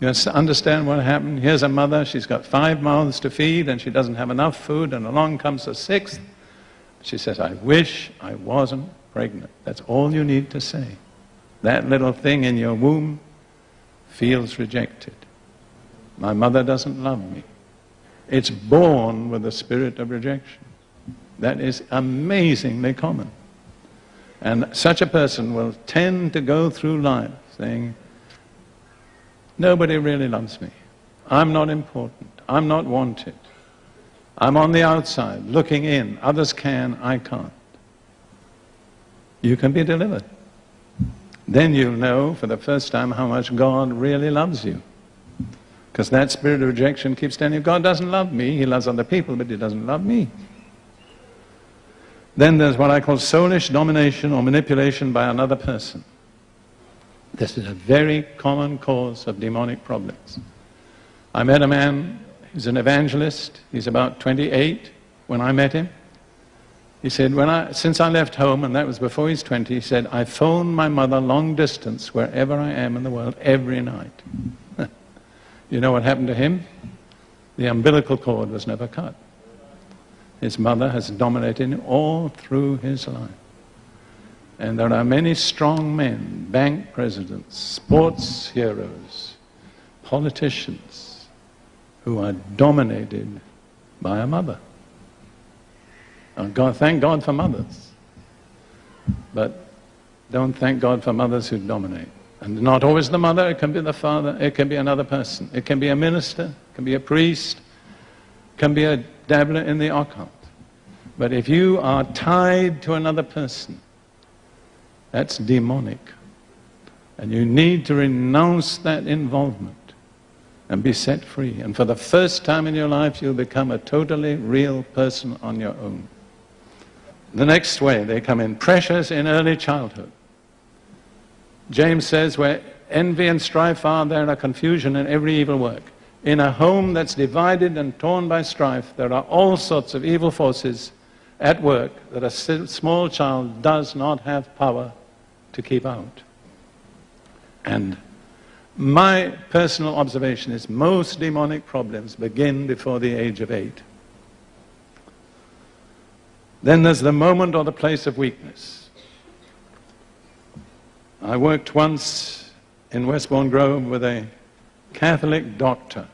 You understand what happened? Here's a mother, she's got five mouths to feed, and she doesn't have enough food, and along comes a sixth. She says, I wish I wasn't pregnant. That's all you need to say. That little thing in your womb feels rejected. My mother doesn't love me. It's born with a spirit of rejection. That is amazingly common. And such a person will tend to go through life saying, Nobody really loves me. I'm not important. I'm not wanted. I'm on the outside, looking in. Others can, I can't. You can be delivered. Then you'll know for the first time how much God really loves you. Because that spirit of rejection keeps telling you, God doesn't love me. He loves other people, but He doesn't love me. Then there's what I call soulish domination or manipulation by another person. This is a very common cause of demonic problems. I met a man, he's an evangelist, he's about 28 when I met him. He said, when I, since I left home, and that was before he's 20, he said, I phone my mother long distance wherever I am in the world every night. [LAUGHS] you know what happened to him? The umbilical cord was never cut. His mother has dominated him all through his life. And there are many strong men, bank presidents, sports heroes, politicians, who are dominated by a mother. God, thank God for mothers. But don't thank God for mothers who dominate. And not always the mother, it can be the father, it can be another person. It can be a minister, it can be a priest, it can be a dabbler in the occult. But if you are tied to another person, that's demonic. And you need to renounce that involvement and be set free. And for the first time in your life, you'll become a totally real person on your own. The next way they come in pressures in early childhood. James says, where envy and strife are, there are confusion and every evil work. In a home that's divided and torn by strife, there are all sorts of evil forces at work that a small child does not have power to keep out. And my personal observation is most demonic problems begin before the age of eight. Then there's the moment or the place of weakness. I worked once in Westbourne Grove with a Catholic doctor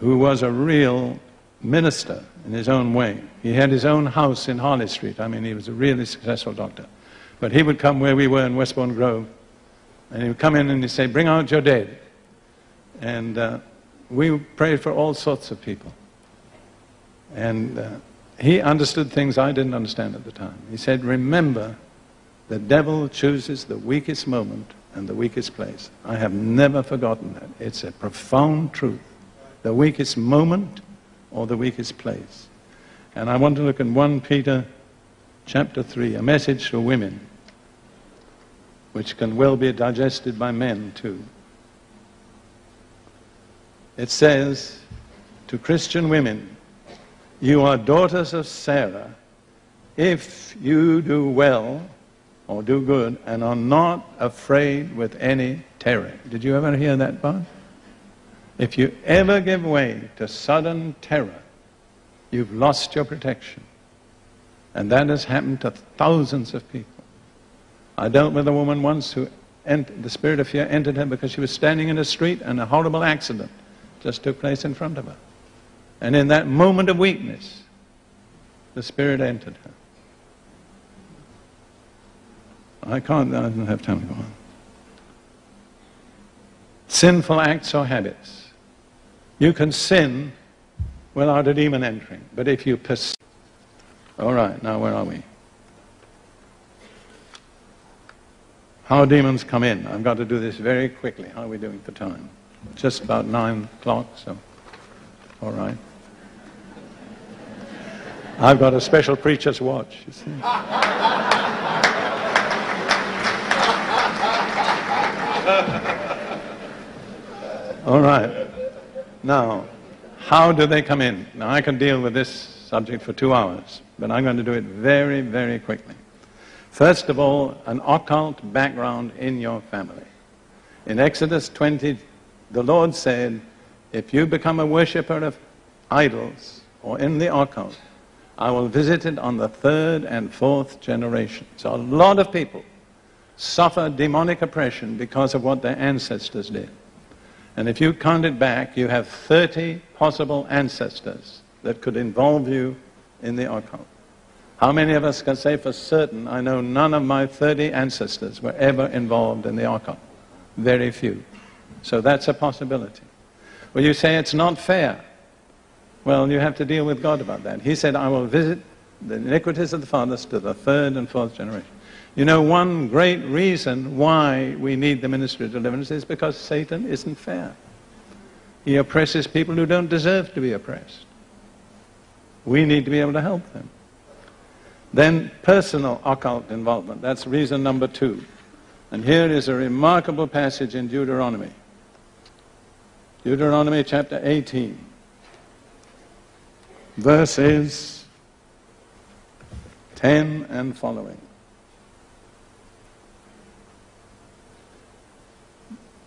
who was a real minister in his own way. He had his own house in Harley Street. I mean, he was a really successful doctor. But he would come where we were in Westbourne Grove, and he would come in and he'd say, Bring out your dead. And uh, we prayed for all sorts of people. And uh, he understood things I didn't understand at the time. He said, Remember, the devil chooses the weakest moment and the weakest place. I have never forgotten that. It's a profound truth. The weakest moment or the weakest place. And I want to look in 1 Peter chapter 3, a message for women, which can well be digested by men too. It says to Christian women, you are daughters of Sarah if you do well or do good and are not afraid with any terror. Did you ever hear that part? If you ever give way to sudden terror, you've lost your protection. And that has happened to thousands of people. I dealt with a woman once who the spirit of fear entered her because she was standing in a street and a horrible accident just took place in front of her. And in that moment of weakness, the Spirit entered her. I can't, I don't have time to go on. Sinful acts or habits. You can sin without a demon entering, but if you persist. All right, now where are we? How demons come in. I've got to do this very quickly. How are we doing for time? Just about nine o'clock, so. All right. I've got a special preacher's watch, you see. [LAUGHS] All right. Now, how do they come in? Now, I can deal with this subject for two hours, but I'm going to do it very, very quickly. First of all, an occult background in your family. In Exodus 20, the Lord said, if you become a worshiper of idols or in the occult, I will visit it on the third and fourth generation. So a lot of people suffer demonic oppression because of what their ancestors did. And if you count it back, you have 30 possible ancestors that could involve you in the occult. How many of us can say for certain, I know none of my 30 ancestors were ever involved in the occult? Very few. So that's a possibility. Well, you say it's not fair. Well, you have to deal with God about that. He said, I will visit the iniquities of the fathers to the third and fourth generation. You know, one great reason why we need the ministry of deliverance is because Satan isn't fair. He oppresses people who don't deserve to be oppressed. We need to be able to help them. Then personal occult involvement. That's reason number two. And here is a remarkable passage in Deuteronomy. Deuteronomy chapter 18, verses 10 and following.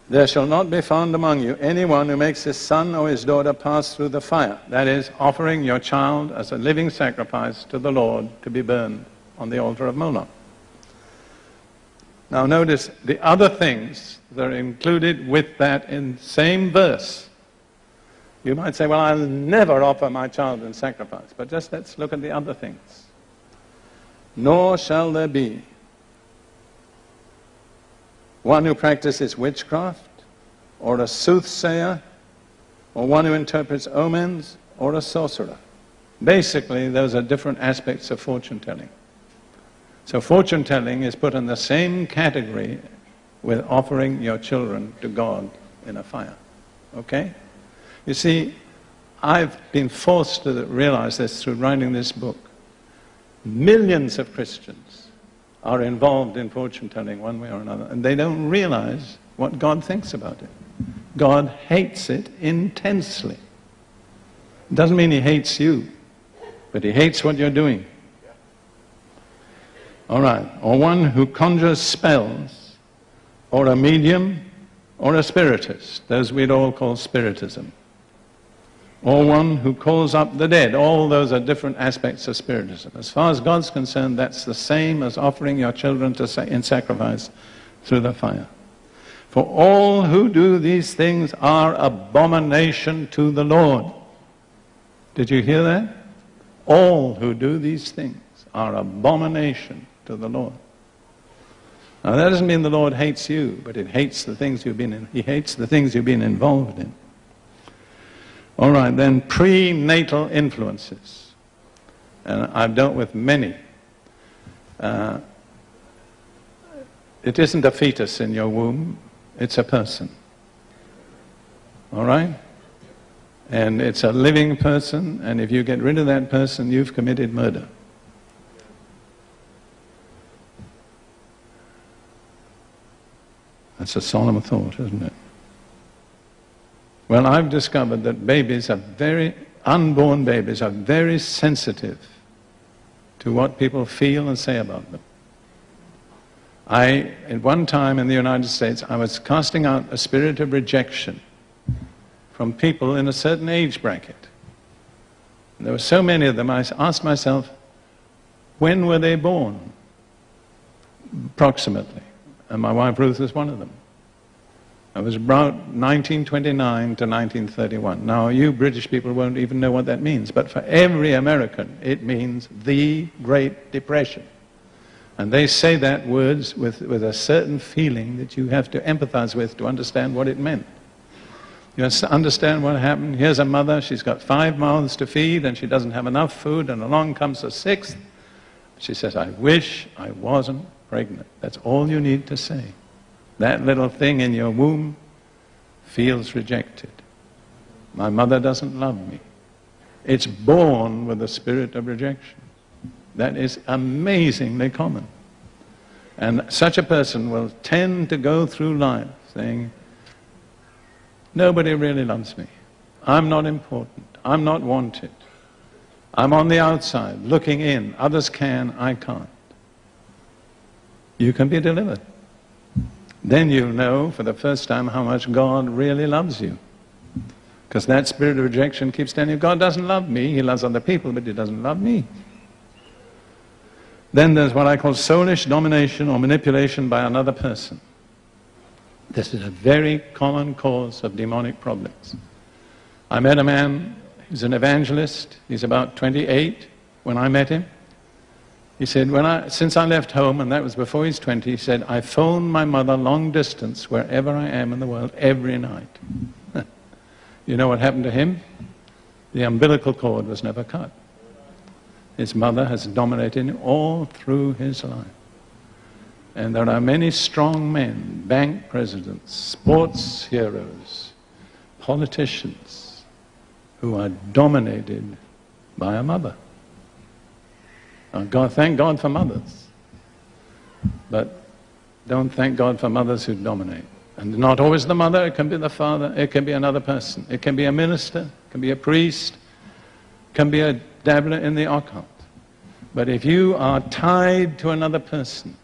There shall not be found among you anyone who makes his son or his daughter pass through the fire, that is, offering your child as a living sacrifice to the Lord to be burned on the altar of Moloch. Now notice the other things that are included with that in same verse. You might say, well, I'll never offer my child in sacrifice. But just let's look at the other things. Nor shall there be one who practices witchcraft, or a soothsayer, or one who interprets omens, or a sorcerer. Basically, those are different aspects of fortune telling. So, fortune telling is put in the same category with offering your children to God in a fire. Okay? You see, I've been forced to realize this through writing this book. Millions of Christians are involved in fortune telling one way or another, and they don't realize what God thinks about it. God hates it intensely. It doesn't mean He hates you, but He hates what you're doing. All right, or one who conjures spells, or a medium, or a spiritist. Those we'd all call spiritism or one who calls up the dead. All those are different aspects of Spiritism. As far as God's concerned, that's the same as offering your children to sa- in sacrifice through the fire. For all who do these things are abomination to the Lord. Did you hear that? All who do these things are abomination to the Lord. Now that doesn't mean the Lord hates you, but it hates the things you've been in, he hates the things you've been involved in. All right, then prenatal influences. And I've dealt with many. Uh, it isn't a fetus in your womb, it's a person. All right? And it's a living person, and if you get rid of that person, you've committed murder. That's a solemn thought, isn't it? Well, I've discovered that babies are very, unborn babies are very sensitive to what people feel and say about them. I, at one time in the United States, I was casting out a spirit of rejection from people in a certain age bracket. And there were so many of them, I asked myself, when were they born? Approximately. And my wife Ruth was one of them. It was about 1929 to 1931. Now, you British people won't even know what that means, but for every American, it means the Great Depression. And they say that words with, with a certain feeling that you have to empathize with to understand what it meant. You understand what happened? Here's a mother, she's got five mouths to feed, and she doesn't have enough food, and along comes a sixth. She says, I wish I wasn't pregnant. That's all you need to say. That little thing in your womb feels rejected. My mother doesn't love me. It's born with a spirit of rejection. That is amazingly common. And such a person will tend to go through life saying, Nobody really loves me. I'm not important. I'm not wanted. I'm on the outside, looking in. Others can, I can't. You can be delivered. Then you'll know for the first time how much God really loves you. Because that spirit of rejection keeps telling you, God doesn't love me. He loves other people, but He doesn't love me. Then there's what I call soulish domination or manipulation by another person. This is a very common cause of demonic problems. I met a man, he's an evangelist, he's about 28 when I met him. He said, when I, since I left home, and that was before he's 20, he said, I phone my mother long distance wherever I am in the world every night. [LAUGHS] you know what happened to him? The umbilical cord was never cut. His mother has dominated him all through his life. And there are many strong men, bank presidents, sports heroes, politicians, who are dominated by a mother. God, thank God for mothers. But Don't thank God for mothers who dominate. And not always the mother, it can be the father, it can be another person. It can be a minister, it can be a priest, it can be a dabbler in the occult. But if you are tied to another person,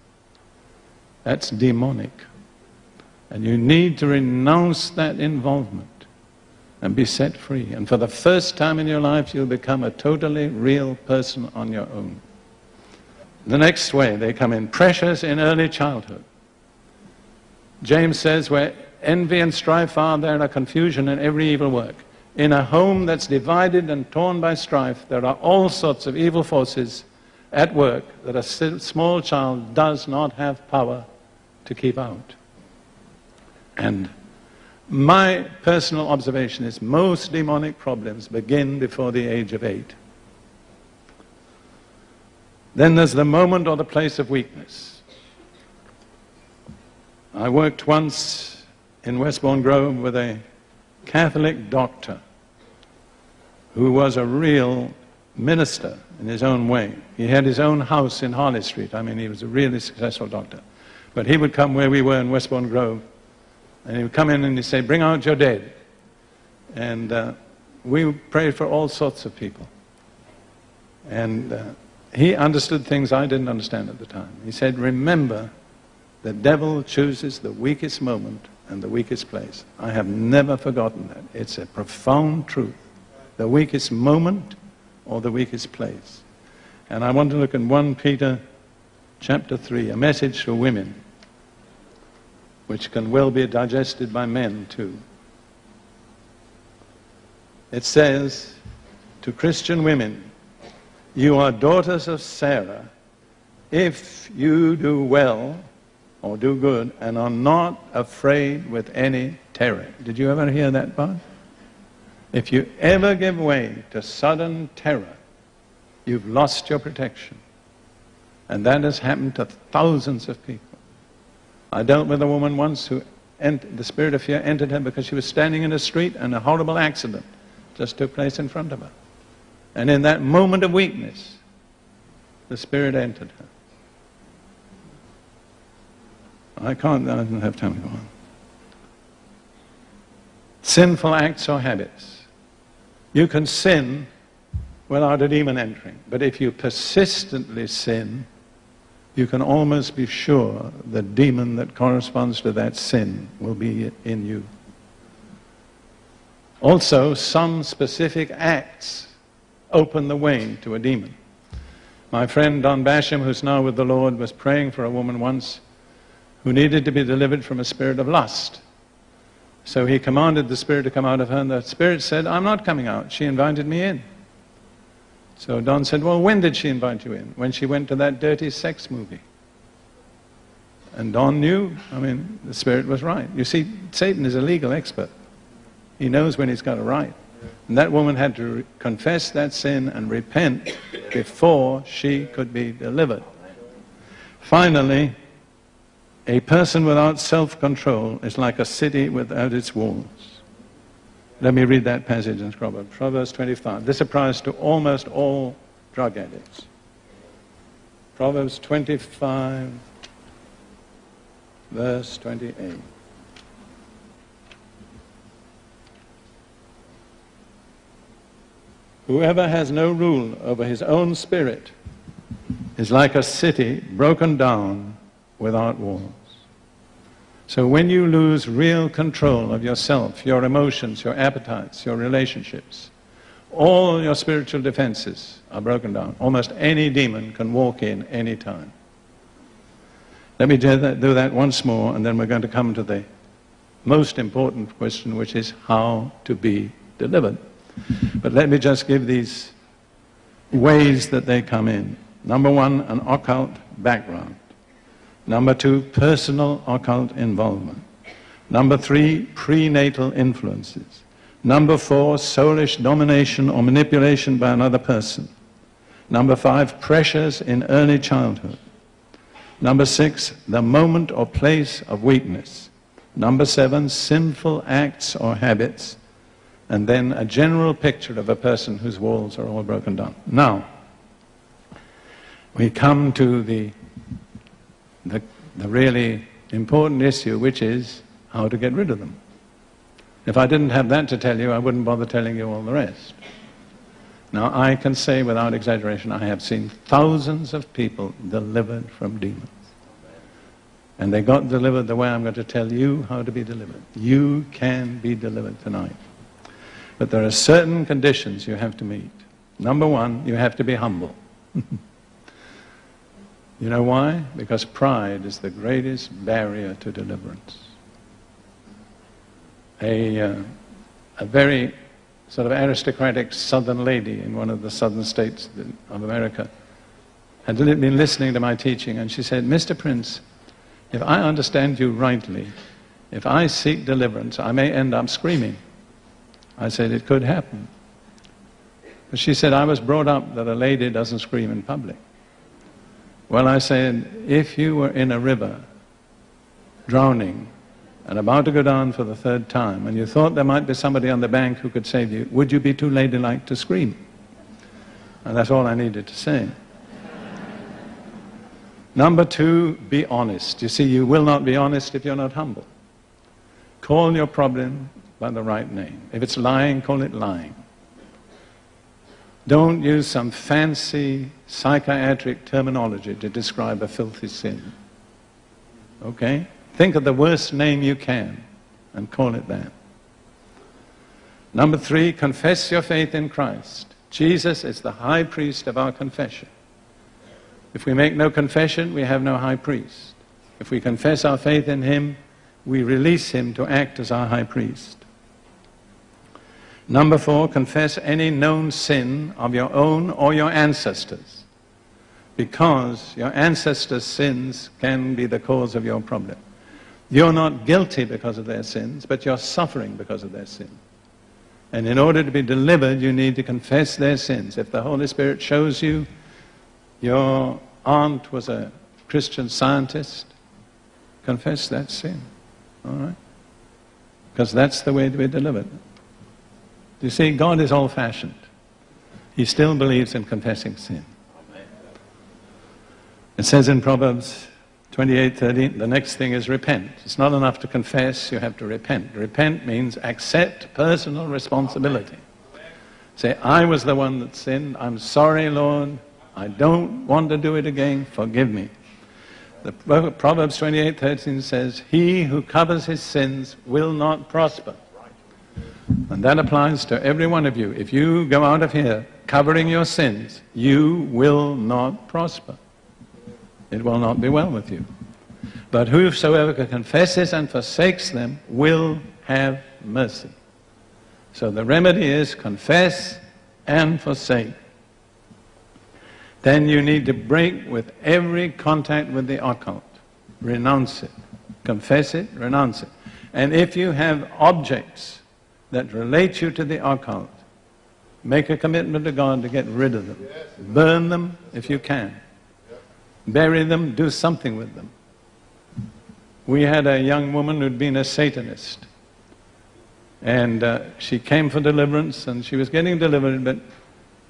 that's demonic. And you need to renounce that involvement and be set free. And for the first time in your life, you'll become a totally real person on your own. The next way they come in pressures in early childhood. James says, where envy and strife are, there are confusion and every evil work. In a home that's divided and torn by strife, there are all sorts of evil forces at work that a small child does not have power to keep out. And my personal observation is most demonic problems begin before the age of eight. Then there's the moment or the place of weakness. I worked once in Westbourne Grove with a Catholic doctor who was a real minister in his own way. He had his own house in Harley Street. I mean, he was a really successful doctor. But he would come where we were in Westbourne Grove, and he would come in and he'd say, Bring out your dead. And uh, we prayed for all sorts of people. And uh, he understood things I didn't understand at the time. He said, Remember, the devil chooses the weakest moment and the weakest place. I have never forgotten that. It's a profound truth. The weakest moment or the weakest place. And I want to look in 1 Peter chapter 3, a message for women, which can well be digested by men too. It says to Christian women, You are daughters of Sarah if you do well or do good and are not afraid with any terror. Did you ever hear that part? If you ever give way to sudden terror, you've lost your protection. And that has happened to thousands of people. I dealt with a woman once who the spirit of fear entered her because she was standing in a street and a horrible accident just took place in front of her. And in that moment of weakness, the spirit entered her. I can't, I don't have time to go on. Sinful acts or habits. You can sin without a demon entering, but if you persistently sin, you can almost be sure the demon that corresponds to that sin will be in you. Also, some specific acts open the way to a demon. My friend Don Basham, who's now with the Lord, was praying for a woman once who needed to be delivered from a spirit of lust. So he commanded the spirit to come out of her, and the spirit said, I'm not coming out. She invited me in. So Don said, Well, when did she invite you in? When she went to that dirty sex movie. And Don knew, I mean, the spirit was right. You see, Satan is a legal expert. He knows when he's got a right. And that woman had to confess that sin and repent before she could be delivered. Finally, a person without self-control is like a city without its walls. Let me read that passage in Proverbs. Proverbs 25. This applies to almost all drug addicts. Proverbs 25, verse 28. Whoever has no rule over his own spirit is like a city broken down without walls. So when you lose real control of yourself, your emotions, your appetites, your relationships, all your spiritual defenses are broken down. Almost any demon can walk in any time. Let me do that, do that once more, and then we're going to come to the most important question, which is how to be delivered. But let me just give these ways that they come in. Number one, an occult background. Number two, personal occult involvement. Number three, prenatal influences. Number four, soulish domination or manipulation by another person. Number five, pressures in early childhood. Number six, the moment or place of weakness. Number seven, sinful acts or habits. And then a general picture of a person whose walls are all broken down. Now, we come to the the the really important issue, which is how to get rid of them. If I didn't have that to tell you, I wouldn't bother telling you all the rest. Now, I can say without exaggeration, I have seen thousands of people delivered from demons. And they got delivered the way I'm going to tell you how to be delivered. You can be delivered tonight. But there are certain conditions you have to meet. Number one, you have to be humble. [LAUGHS] you know why? Because pride is the greatest barrier to deliverance. A, uh, a very sort of aristocratic southern lady in one of the southern states of America had been listening to my teaching and she said, Mr. Prince, if I understand you rightly, if I seek deliverance, I may end up screaming. I said, it could happen. But she said, I was brought up that a lady doesn't scream in public. Well, I said, if you were in a river, drowning, and about to go down for the third time, and you thought there might be somebody on the bank who could save you, would you be too ladylike to scream? And that's all I needed to say. Number two, be honest. You see, you will not be honest if you're not humble. Call your problem by the right name. If it's lying, call it lying. Don't use some fancy psychiatric terminology to describe a filthy sin. Okay? Think of the worst name you can and call it that. Number three, confess your faith in Christ. Jesus is the high priest of our confession. If we make no confession, we have no high priest. If we confess our faith in him, we release him to act as our high priest. Number four, confess any known sin of your own or your ancestors, because your ancestors' sins can be the cause of your problem. You're not guilty because of their sins, but you're suffering because of their sin. And in order to be delivered, you need to confess their sins. If the Holy Spirit shows you your aunt was a Christian scientist, confess that sin. All right? Because that's the way to be delivered. You see, God is old fashioned. He still believes in confessing sin. It says in Proverbs 28:30, the next thing is repent. It's not enough to confess, you have to repent. Repent means accept personal responsibility. Say, I was the one that sinned. I'm sorry, Lord. I don't want to do it again. Forgive me. The Proverbs 28:13 says, "He who covers his sins will not prosper." And that applies to every one of you. If you go out of here covering your sins, you will not prosper. It will not be well with you. But whosoever confesses and forsakes them will have mercy. So the remedy is confess and forsake. Then you need to break with every contact with the occult. Renounce it. Confess it, renounce it. And if you have objects that relate you to the occult. Make a commitment to God to get rid of them. Burn them if you can. Bury them, do something with them. We had a young woman who'd been a Satanist. And uh, she came for deliverance and she was getting delivered, but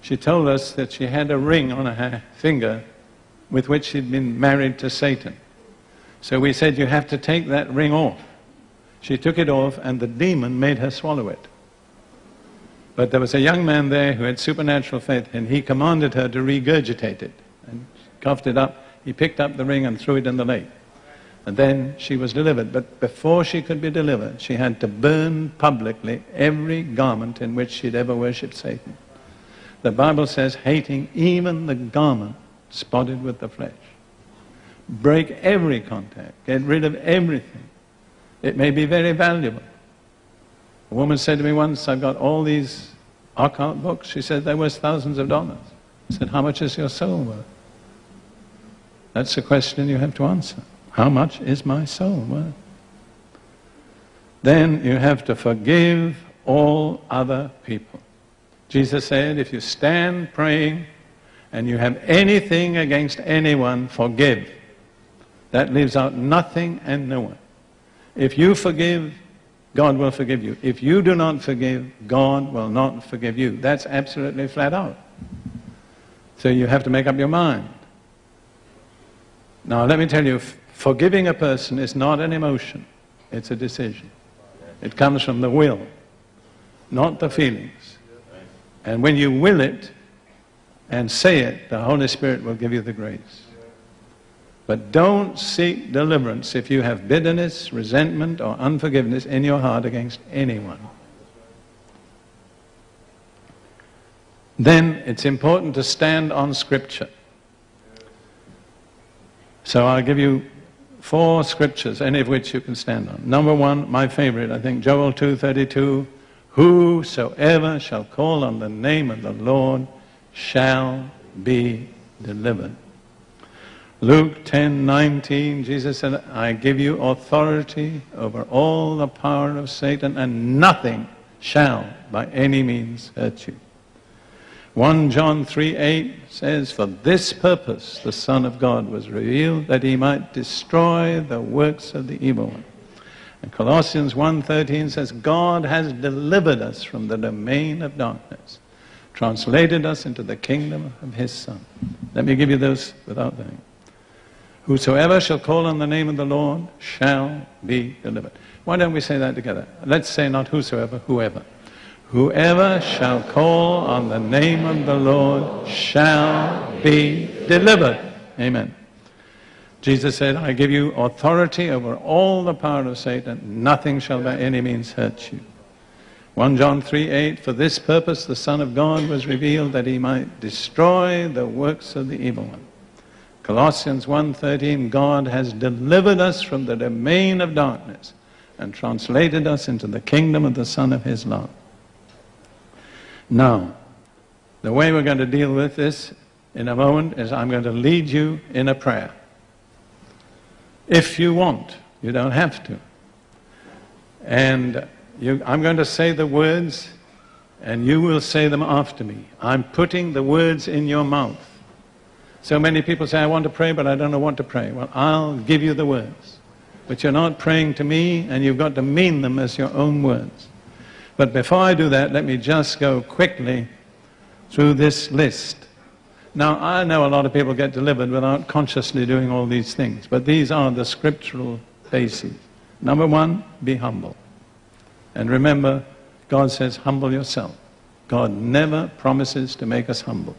she told us that she had a ring on her finger with which she'd been married to Satan. So we said, You have to take that ring off. She took it off, and the demon made her swallow it. But there was a young man there who had supernatural faith, and he commanded her to regurgitate it. And coughed it up. He picked up the ring and threw it in the lake. And then she was delivered. But before she could be delivered, she had to burn publicly every garment in which she'd ever worshipped Satan. The Bible says, hating even the garment spotted with the flesh. Break every contact, get rid of everything it may be very valuable. A woman said to me once, I've got all these occult books. She said, they're worth thousands of dollars. I said, how much is your soul worth? That's a question you have to answer. How much is my soul worth? Then you have to forgive all other people. Jesus said, if you stand praying and you have anything against anyone, forgive. That leaves out nothing and no one. If you forgive, God will forgive you. If you do not forgive, God will not forgive you. That's absolutely flat out. So you have to make up your mind. Now, let me tell you, Forgiving a person is not an emotion, it's a decision. It comes from the will, not the feelings. And when you will it and say it, the Holy Spirit will give you the grace. But don't seek deliverance if you have bitterness, resentment, or unforgiveness in your heart against anyone. Then it's important to stand on Scripture. So I'll give you four scriptures, any of which you can stand on. Number one, my favorite, I think, Joel 2.32, Whosoever shall call on the name of the Lord shall be delivered. Luke 10:19 Jesus said I give you authority over all the power of Satan and nothing shall by any means hurt you. 1 John 3:8 says for this purpose the son of God was revealed that he might destroy the works of the evil one. And Colossians 1:13 says God has delivered us from the domain of darkness translated us into the kingdom of his son. Let me give you those without thinking. Whosoever shall call on the name of the Lord shall be delivered. Why don't we say that together? Let's say not whosoever, whoever. Whoever shall call on the name of the Lord shall be delivered. Amen. Jesus said, I give you authority over all the power of Satan. Nothing shall by any means hurt you. 1 John 3 8, for this purpose the Son of God was revealed that he might destroy the works of the evil one. Colossians 1:13 God has delivered us from the domain of darkness and translated us into the kingdom of the son of his love. Now, the way we're going to deal with this in a moment is I'm going to lead you in a prayer. If you want, you don't have to. And you, I'm going to say the words and you will say them after me. I'm putting the words in your mouth. So many people say, I want to pray, but I don't know what to pray. Well, I'll give you the words. But you're not praying to me, and you've got to mean them as your own words. But before I do that, let me just go quickly through this list. Now, I know a lot of people get delivered without consciously doing all these things, but these are the scriptural bases. Number one, be humble. And remember, God says, humble yourself. God never promises to make us humble.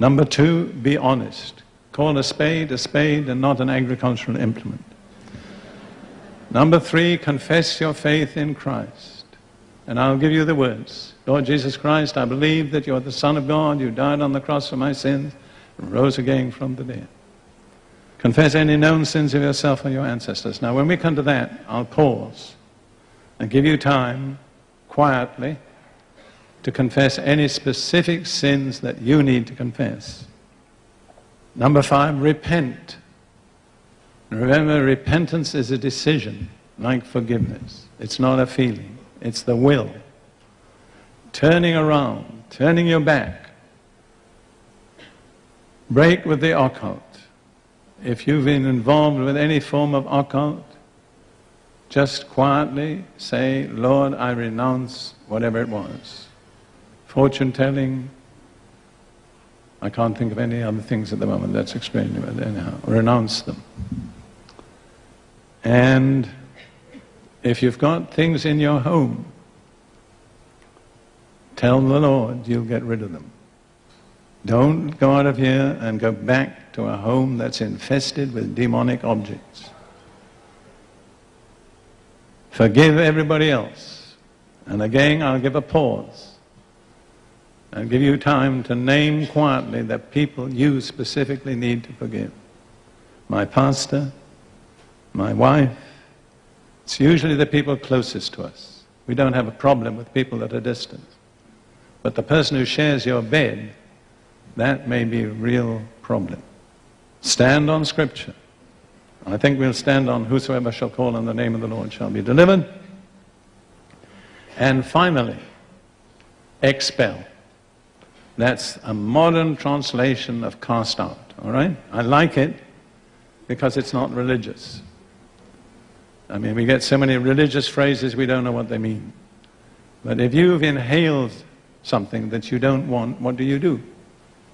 Number two, be honest. Call a spade a spade and not an agricultural implement. Number three, confess your faith in Christ. And I'll give you the words. Lord Jesus Christ, I believe that you're the Son of God. You died on the cross for my sins and rose again from the dead. Confess any known sins of yourself or your ancestors. Now, when we come to that, I'll pause and give you time quietly to confess any specific sins that you need to confess. Number five, repent. Remember, repentance is a decision, like forgiveness. It's not a feeling, it's the will. Turning around, turning your back. Break with the occult. If you've been involved with any form of occult, just quietly say, Lord, I renounce whatever it was fortune telling. I can't think of any other things at the moment that's explained, but anyhow, renounce them. And if you've got things in your home, tell the Lord you'll get rid of them. Don't go out of here and go back to a home that's infested with demonic objects. Forgive everybody else. And again, I'll give a pause. I'll give you time to name quietly the people you specifically need to forgive. My pastor, my wife. It's usually the people closest to us. We don't have a problem with people at a distance. But the person who shares your bed, that may be a real problem. Stand on Scripture. I think we'll stand on whosoever shall call on the name of the Lord shall be delivered. And finally, expel. That's a modern translation of cast out, all right? I like it because it's not religious. I mean, we get so many religious phrases, we don't know what they mean. But if you've inhaled something that you don't want, what do you do?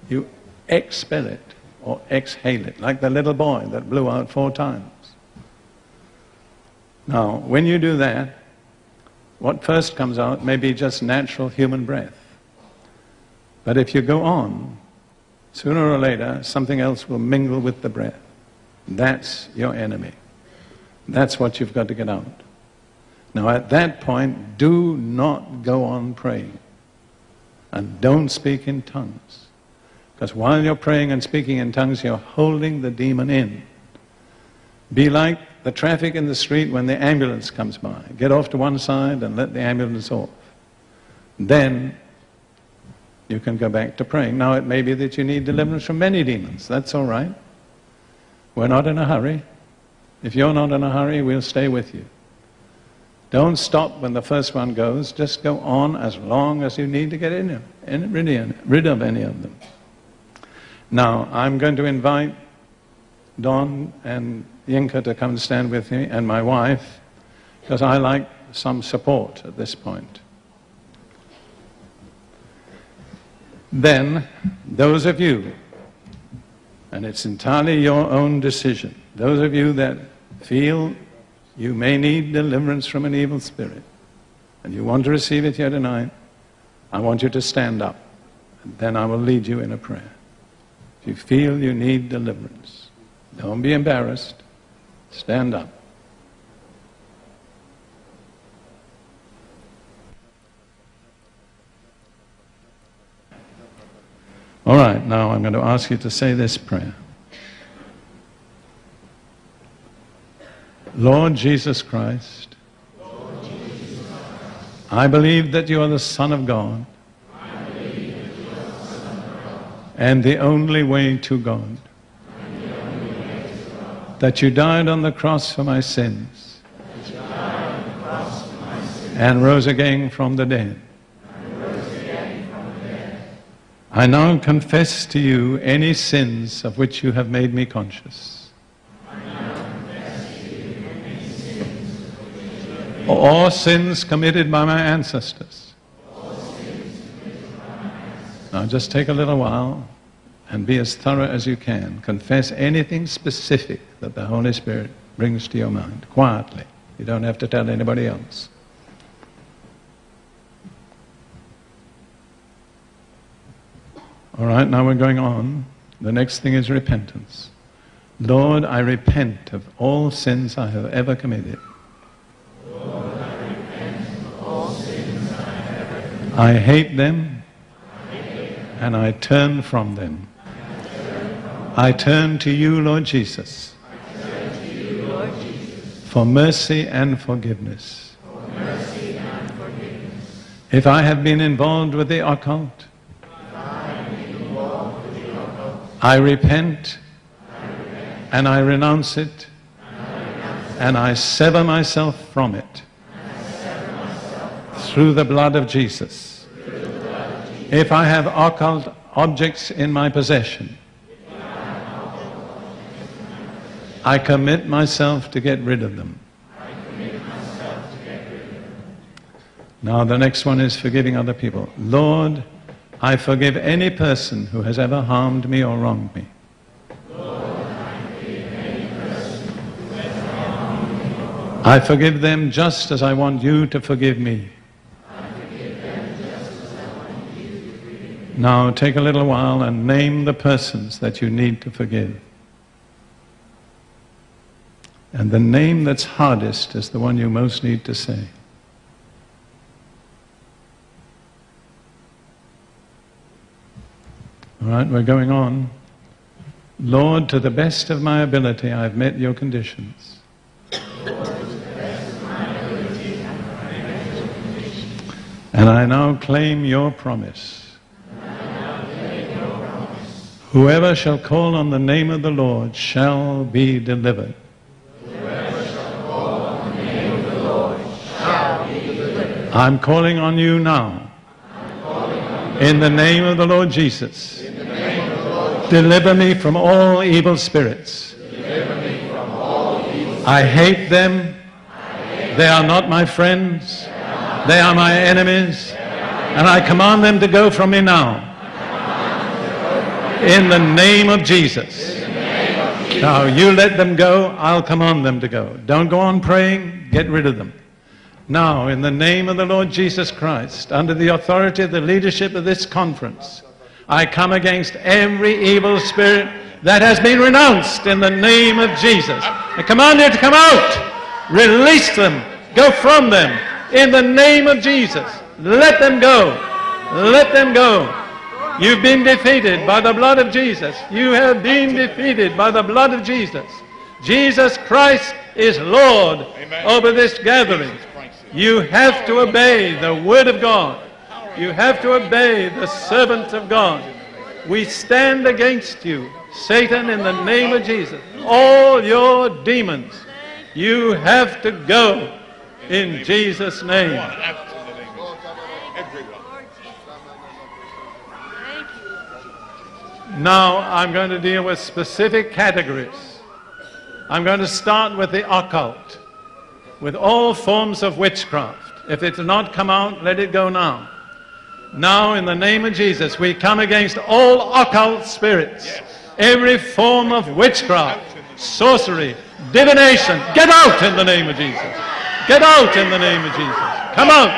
You expel it or exhale it, like the little boy that blew out four times. Now, when you do that, what first comes out may be just natural human breath. But if you go on, sooner or later, something else will mingle with the breath. That's your enemy. That's what you've got to get out. Now, at that point, do not go on praying. And don't speak in tongues. Because while you're praying and speaking in tongues, you're holding the demon in. Be like the traffic in the street when the ambulance comes by. Get off to one side and let the ambulance off. Then you can go back to praying. Now, it may be that you need deliverance from many demons. That's all right. We're not in a hurry. If you're not in a hurry, we'll stay with you. Don't stop when the first one goes. Just go on as long as you need to get in, in rid of any of them. Now, I'm going to invite Don and Yinka to come and stand with me and my wife because I like some support at this point. Then, those of you, and it's entirely your own decision, those of you that feel you may need deliverance from an evil spirit, and you want to receive it here tonight, I want you to stand up, and then I will lead you in a prayer. If you feel you need deliverance, don't be embarrassed. Stand up. All right, now I'm going to ask you to say this prayer. Lord Jesus Christ, I believe that you are the Son of God and the only way to God that you died on the cross for my sins and rose again from the dead. I now confess to you any sins of which you have made me conscious. Or sins committed by my ancestors. Now just take a little while and be as thorough as you can. Confess anything specific that the Holy Spirit brings to your mind, quietly. You don't have to tell anybody else. All right, now we're going on. The next thing is repentance. Lord, I repent of all sins I have ever committed. I hate them. and I turn from them. I turn to you, Lord Jesus, for mercy and forgiveness. If I have been involved with the occult, I repent and I renounce it and I sever myself from it through the blood of Jesus. If I have occult objects in my possession, I commit myself to get rid of them. Now, the next one is forgiving other people. Lord, I forgive any person who has ever harmed me or wronged me. I forgive them just as I want you to forgive me. Now take a little while and name the persons that you need to forgive. And the name that's hardest is the one you most need to say. All right, we're going on. Lord, to the best of my ability, I've met your conditions. And I now claim your promise. Whoever shall call on the name of the Lord shall be delivered. I'm calling on you now. In the name of the Lord Jesus. Deliver me from all evil spirits. I hate them. They are not my friends. They are my enemies. And I command them to go from me now. In the name of Jesus. Now you let them go, I'll command them to go. Don't go on praying, get rid of them. Now, in the name of the Lord Jesus Christ, under the authority of the leadership of this conference, I come against every evil spirit that has been renounced in the name of Jesus. I command you to come out, release them, go from them in the name of Jesus. Let them go. Let them go. You've been defeated by the blood of Jesus. You have been defeated by the blood of Jesus. Jesus Christ is Lord over this gathering. You have to obey the Word of God. You have to obey the servant of God. We stand against you, Satan, in the name of Jesus. All your demons, you have to go in Jesus' name. Now I'm going to deal with specific categories. I'm going to start with the occult, with all forms of witchcraft. If it does not come out, let it go now. Now, in the name of Jesus, we come against all occult spirits, every form of witchcraft, sorcery, divination. Get out in the name of Jesus. Get out in the name of Jesus. Come out.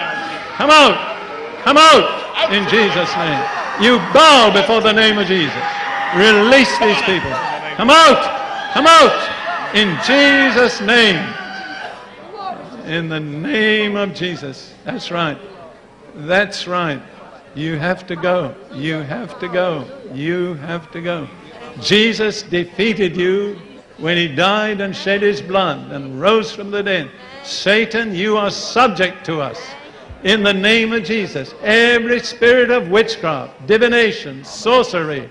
Come out. Come out in Jesus' name. You bow before the name of Jesus. Release these people. Come out. Come out in Jesus' name. In the name of Jesus. That's right. That's right. You have to go. You have to go. You have to go. Jesus defeated you when he died and shed his blood and rose from the dead. Satan, you are subject to us. In the name of Jesus, every spirit of witchcraft, divination, sorcery,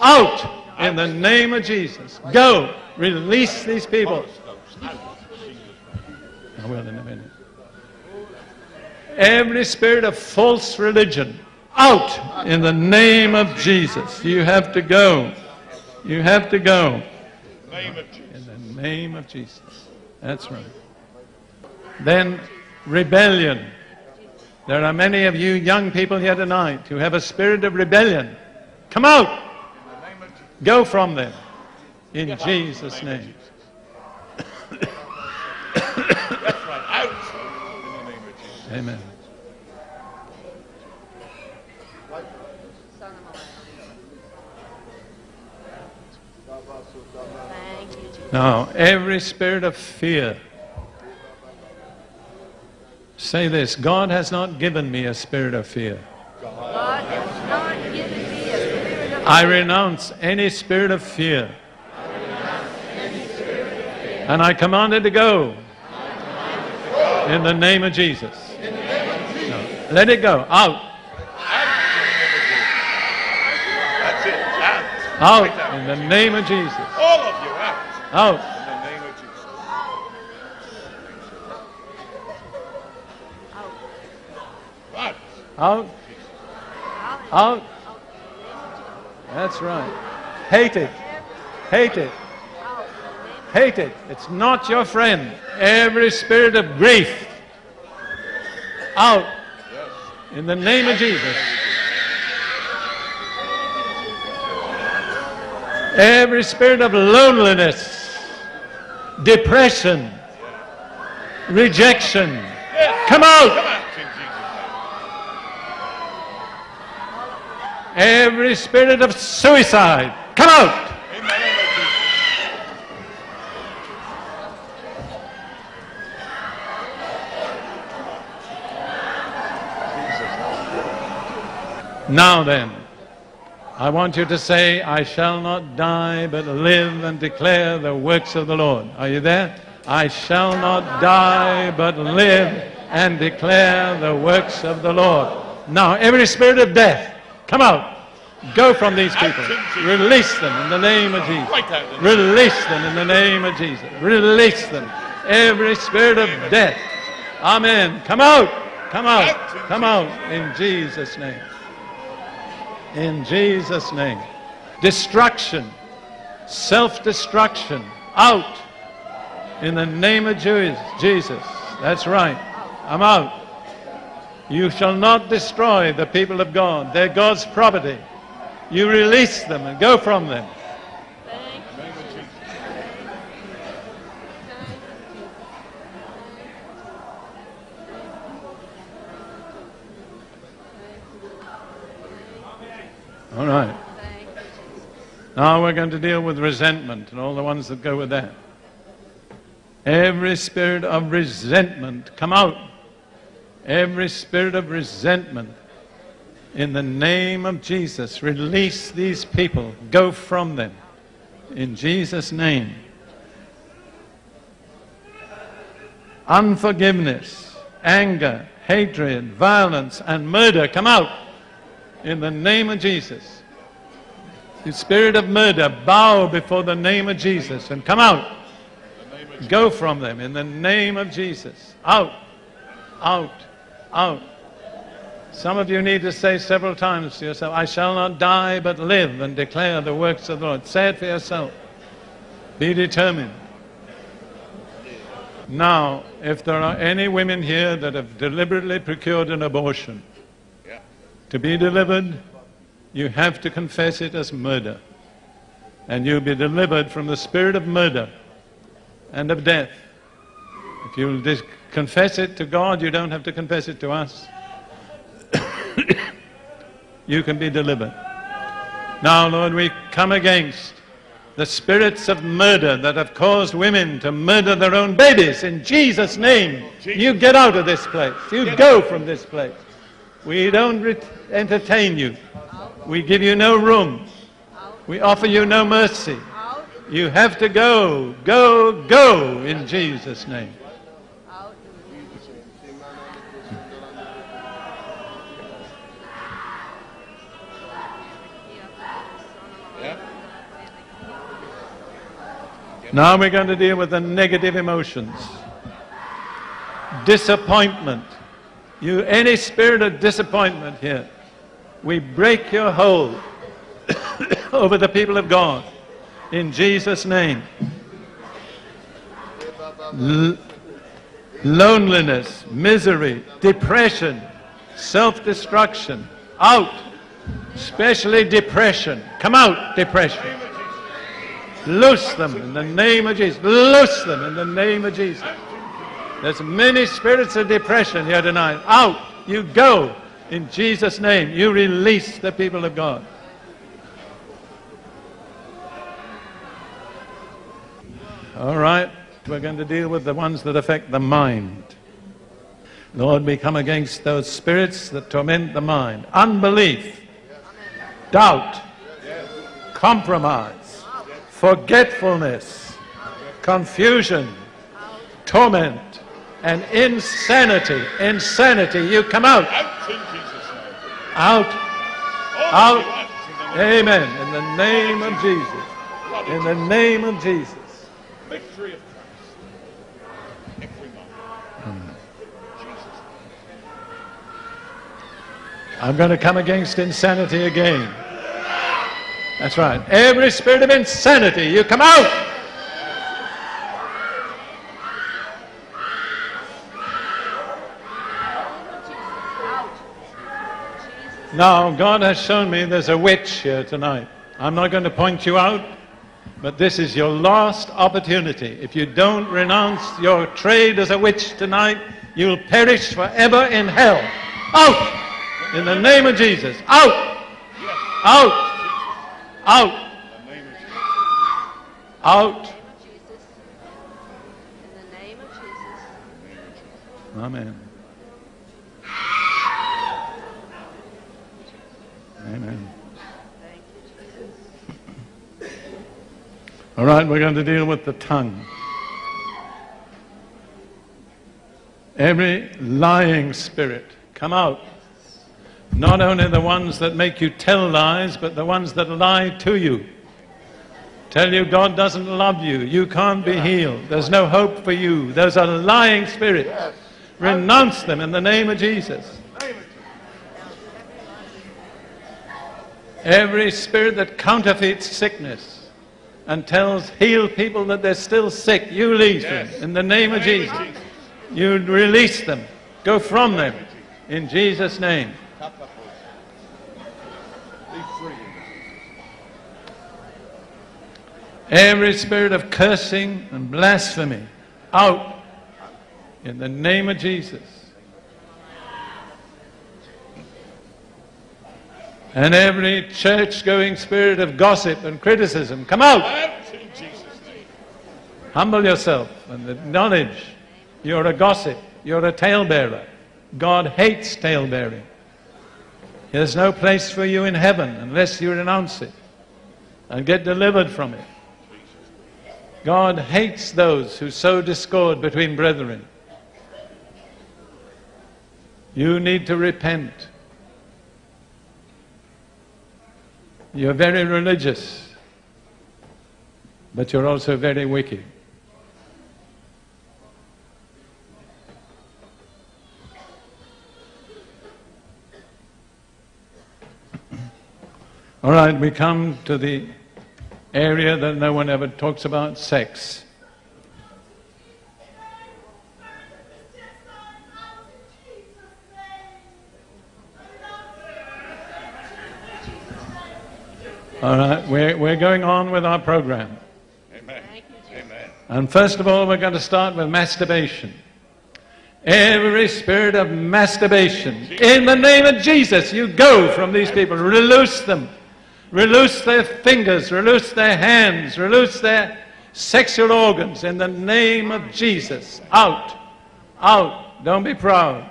out in the name of Jesus. Go. Release these people. Will in a minute. Every spirit of false religion, out in the name of Jesus. You have to go. You have to go. In the name of Jesus. That's right. Then rebellion. There are many of you young people here tonight who have a spirit of rebellion. Come out. Go from them. In Jesus' name. Amen. Now, every spirit of fear. Say this God has not given me a spirit of fear. God has not given me a spirit of fear. I renounce any spirit of fear. And I command it to go. In the name of Jesus. Let it go. Out. That's it. Out. Out. In the name of Jesus. All of you out. Out. In the name of Jesus. Out. Out. Out. That's right. Hate it. Hate it. Hate it. It's not your friend. Every spirit of grief. Out. In the name of Jesus. Every spirit of loneliness, depression, rejection. Come out. Every spirit of suicide, come out. name. In the name of Jesus. Now then, I want you to say, I shall not die, but live and declare the works of the Lord. Are you there? I shall not die, but live and declare the works of the Lord. Now, every spirit of death, come out. Go from these people. Release them in the name of Jesus. Right out in the Release them in the name of Jesus. Release them. Every spirit of death. Amen. Come out. Come out. Come out in Jesus' name. In Jesus' name. Destruction. Self destruction. Out. In the name of Jesus. That's right. I'm out. You shall not destroy the people of God. They're God's property. You release them and go from them. All right. Now we're going to deal with resentment and all the ones that go with that. Every spirit of resentment, come out. Every spirit of resentment, in the name of Jesus, release these people. Go from them. In Jesus' name. Unforgiveness, anger, hatred, violence, and murder, come out. In the name of Jesus. You spirit of murder, bow before the name of Jesus and come out. Go from them in the name of Jesus. Out, out, out. Some of you need to say several times to yourself, I shall not die but live and declare the works of the Lord. Say it for yourself. Be determined. Now, if there are any women here that have deliberately procured an abortion, to be delivered, you have to confess it as murder. And you'll be delivered from the spirit of murder and of death. If you'll confess it to God, you don't have to confess it to us. [COUGHS] you can be delivered. Now, Lord, we come against the spirits of murder that have caused women to murder their own babies. In Jesus' name, you get out of this place. You go from this place. We don't re- entertain you. We give you no room. We offer you no mercy. You have to go, go, go in Jesus' name. Now we're going to deal with the negative emotions. Disappointment. You, any spirit of disappointment here, we break your hold [COUGHS] over the people of God in Jesus' name. L- loneliness, misery, depression, self destruction, out. Especially depression. Come out, depression. Loose them in the name of Jesus. Loose them in the name of Jesus. There's many spirits of depression here tonight. Out. You go in Jesus' name. You release the people of God. All right. We're going to deal with the ones that affect the mind. Lord, we come against those spirits that torment the mind. Unbelief, doubt, compromise, forgetfulness, confusion, torment, and insanity. Insanity. You come out. Out in Jesus' name. Out. Out. you want in the name Amen. In the name of Jesus. In the name of Jesus. Victory of Christ. Every moment. Hmm. Jesus. I'm going to come against insanity again. That's right. Every spirit of insanity, you come out. Now, God has shown me there's a witch here tonight. I'm not going to point you out, but this is your last opportunity. If you don't renounce your trade as a witch tonight, you'll perish forever in hell. Out! In the name of Jesus. Out! Out! Out! In the name of Jesus. Out! Jesus. In the name of Jesus. Amen. Amen. All right, we're going to deal with the tongue. Every lying spirit, come out. Not only the ones that make you tell lies, but the ones that lie to you. Tell you God doesn't love you. You can't be healed. There's no hope for you. There's a lying spirit. Renounce them in the name of Jesus. Every spirit that counterfeits sickness and tells healed people that they're still sick, you release yes. them in the name of Jesus. You release them. Go from them in Jesus' name. Every spirit of cursing and blasphemy out in the name of Jesus. And every church going spirit of gossip and criticism, come out. Humble yourself and acknowledge you're a gossip, you're a talebearer. God hates talebearing. There's no place for you in heaven unless you renounce it and get delivered from it. God hates those who sow discord between brethren. You need to repent. You're very religious, but you're also very wicked. All right, we come to the area that no one ever talks about sex. All right, we're, we're going on with our program. Amen. Amen. And first of all, we're going to start with masturbation. Every spirit of masturbation, in the name of Jesus, you go from these people. Release them. Release their fingers, release their hands, release their sexual organs in the name of Jesus. Out. Out. Don't be proud.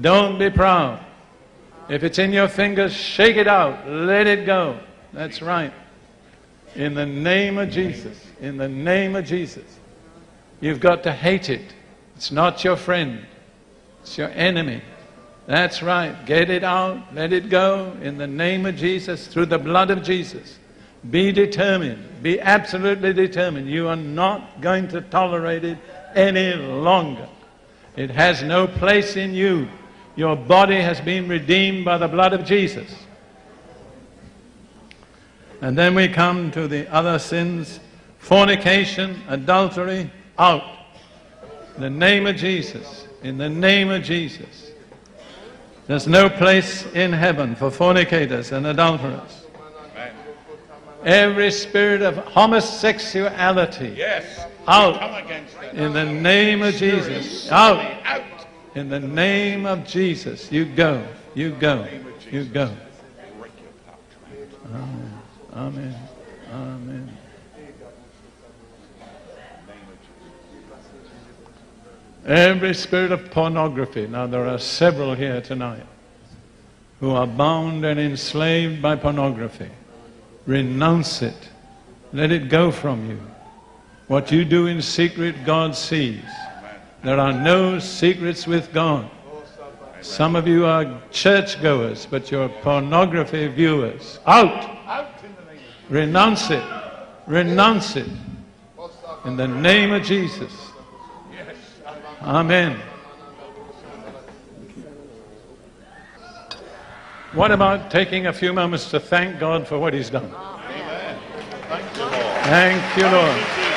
Don't be proud. If it's in your fingers, shake it out. Let it go. That's right. In the name of Jesus. In the name of Jesus. You've got to hate it. It's not your friend. It's your enemy. That's right. Get it out. Let it go in the name of Jesus, through the blood of Jesus. Be determined. Be absolutely determined. You are not going to tolerate it any longer. It has no place in you. Your body has been redeemed by the blood of Jesus. And then we come to the other sins fornication, adultery, out. In the name of Jesus. In the name of Jesus. There's no place in heaven for fornicators and adulterers. Amen. Every spirit of homosexuality, Yes. Out. Come against it. in the name of Jesus, out. Out. In the name of Jesus, you go, you go, you go. Break your power. Ah. Amen. Amen. Every spirit of pornography. Now, there are several here tonight who are bound and enslaved by pornography. Renounce it. Let it go from you. What you do in secret, God sees. There are no secrets with God. Some of you are churchgoers, but you're pornography viewers. Out! Out in the name of Renounce it. Renounce it. In the name of Jesus. Amen. What about taking a few moments to thank God for what He's done? Amen. Thank you, Lord. Thank you, Lord.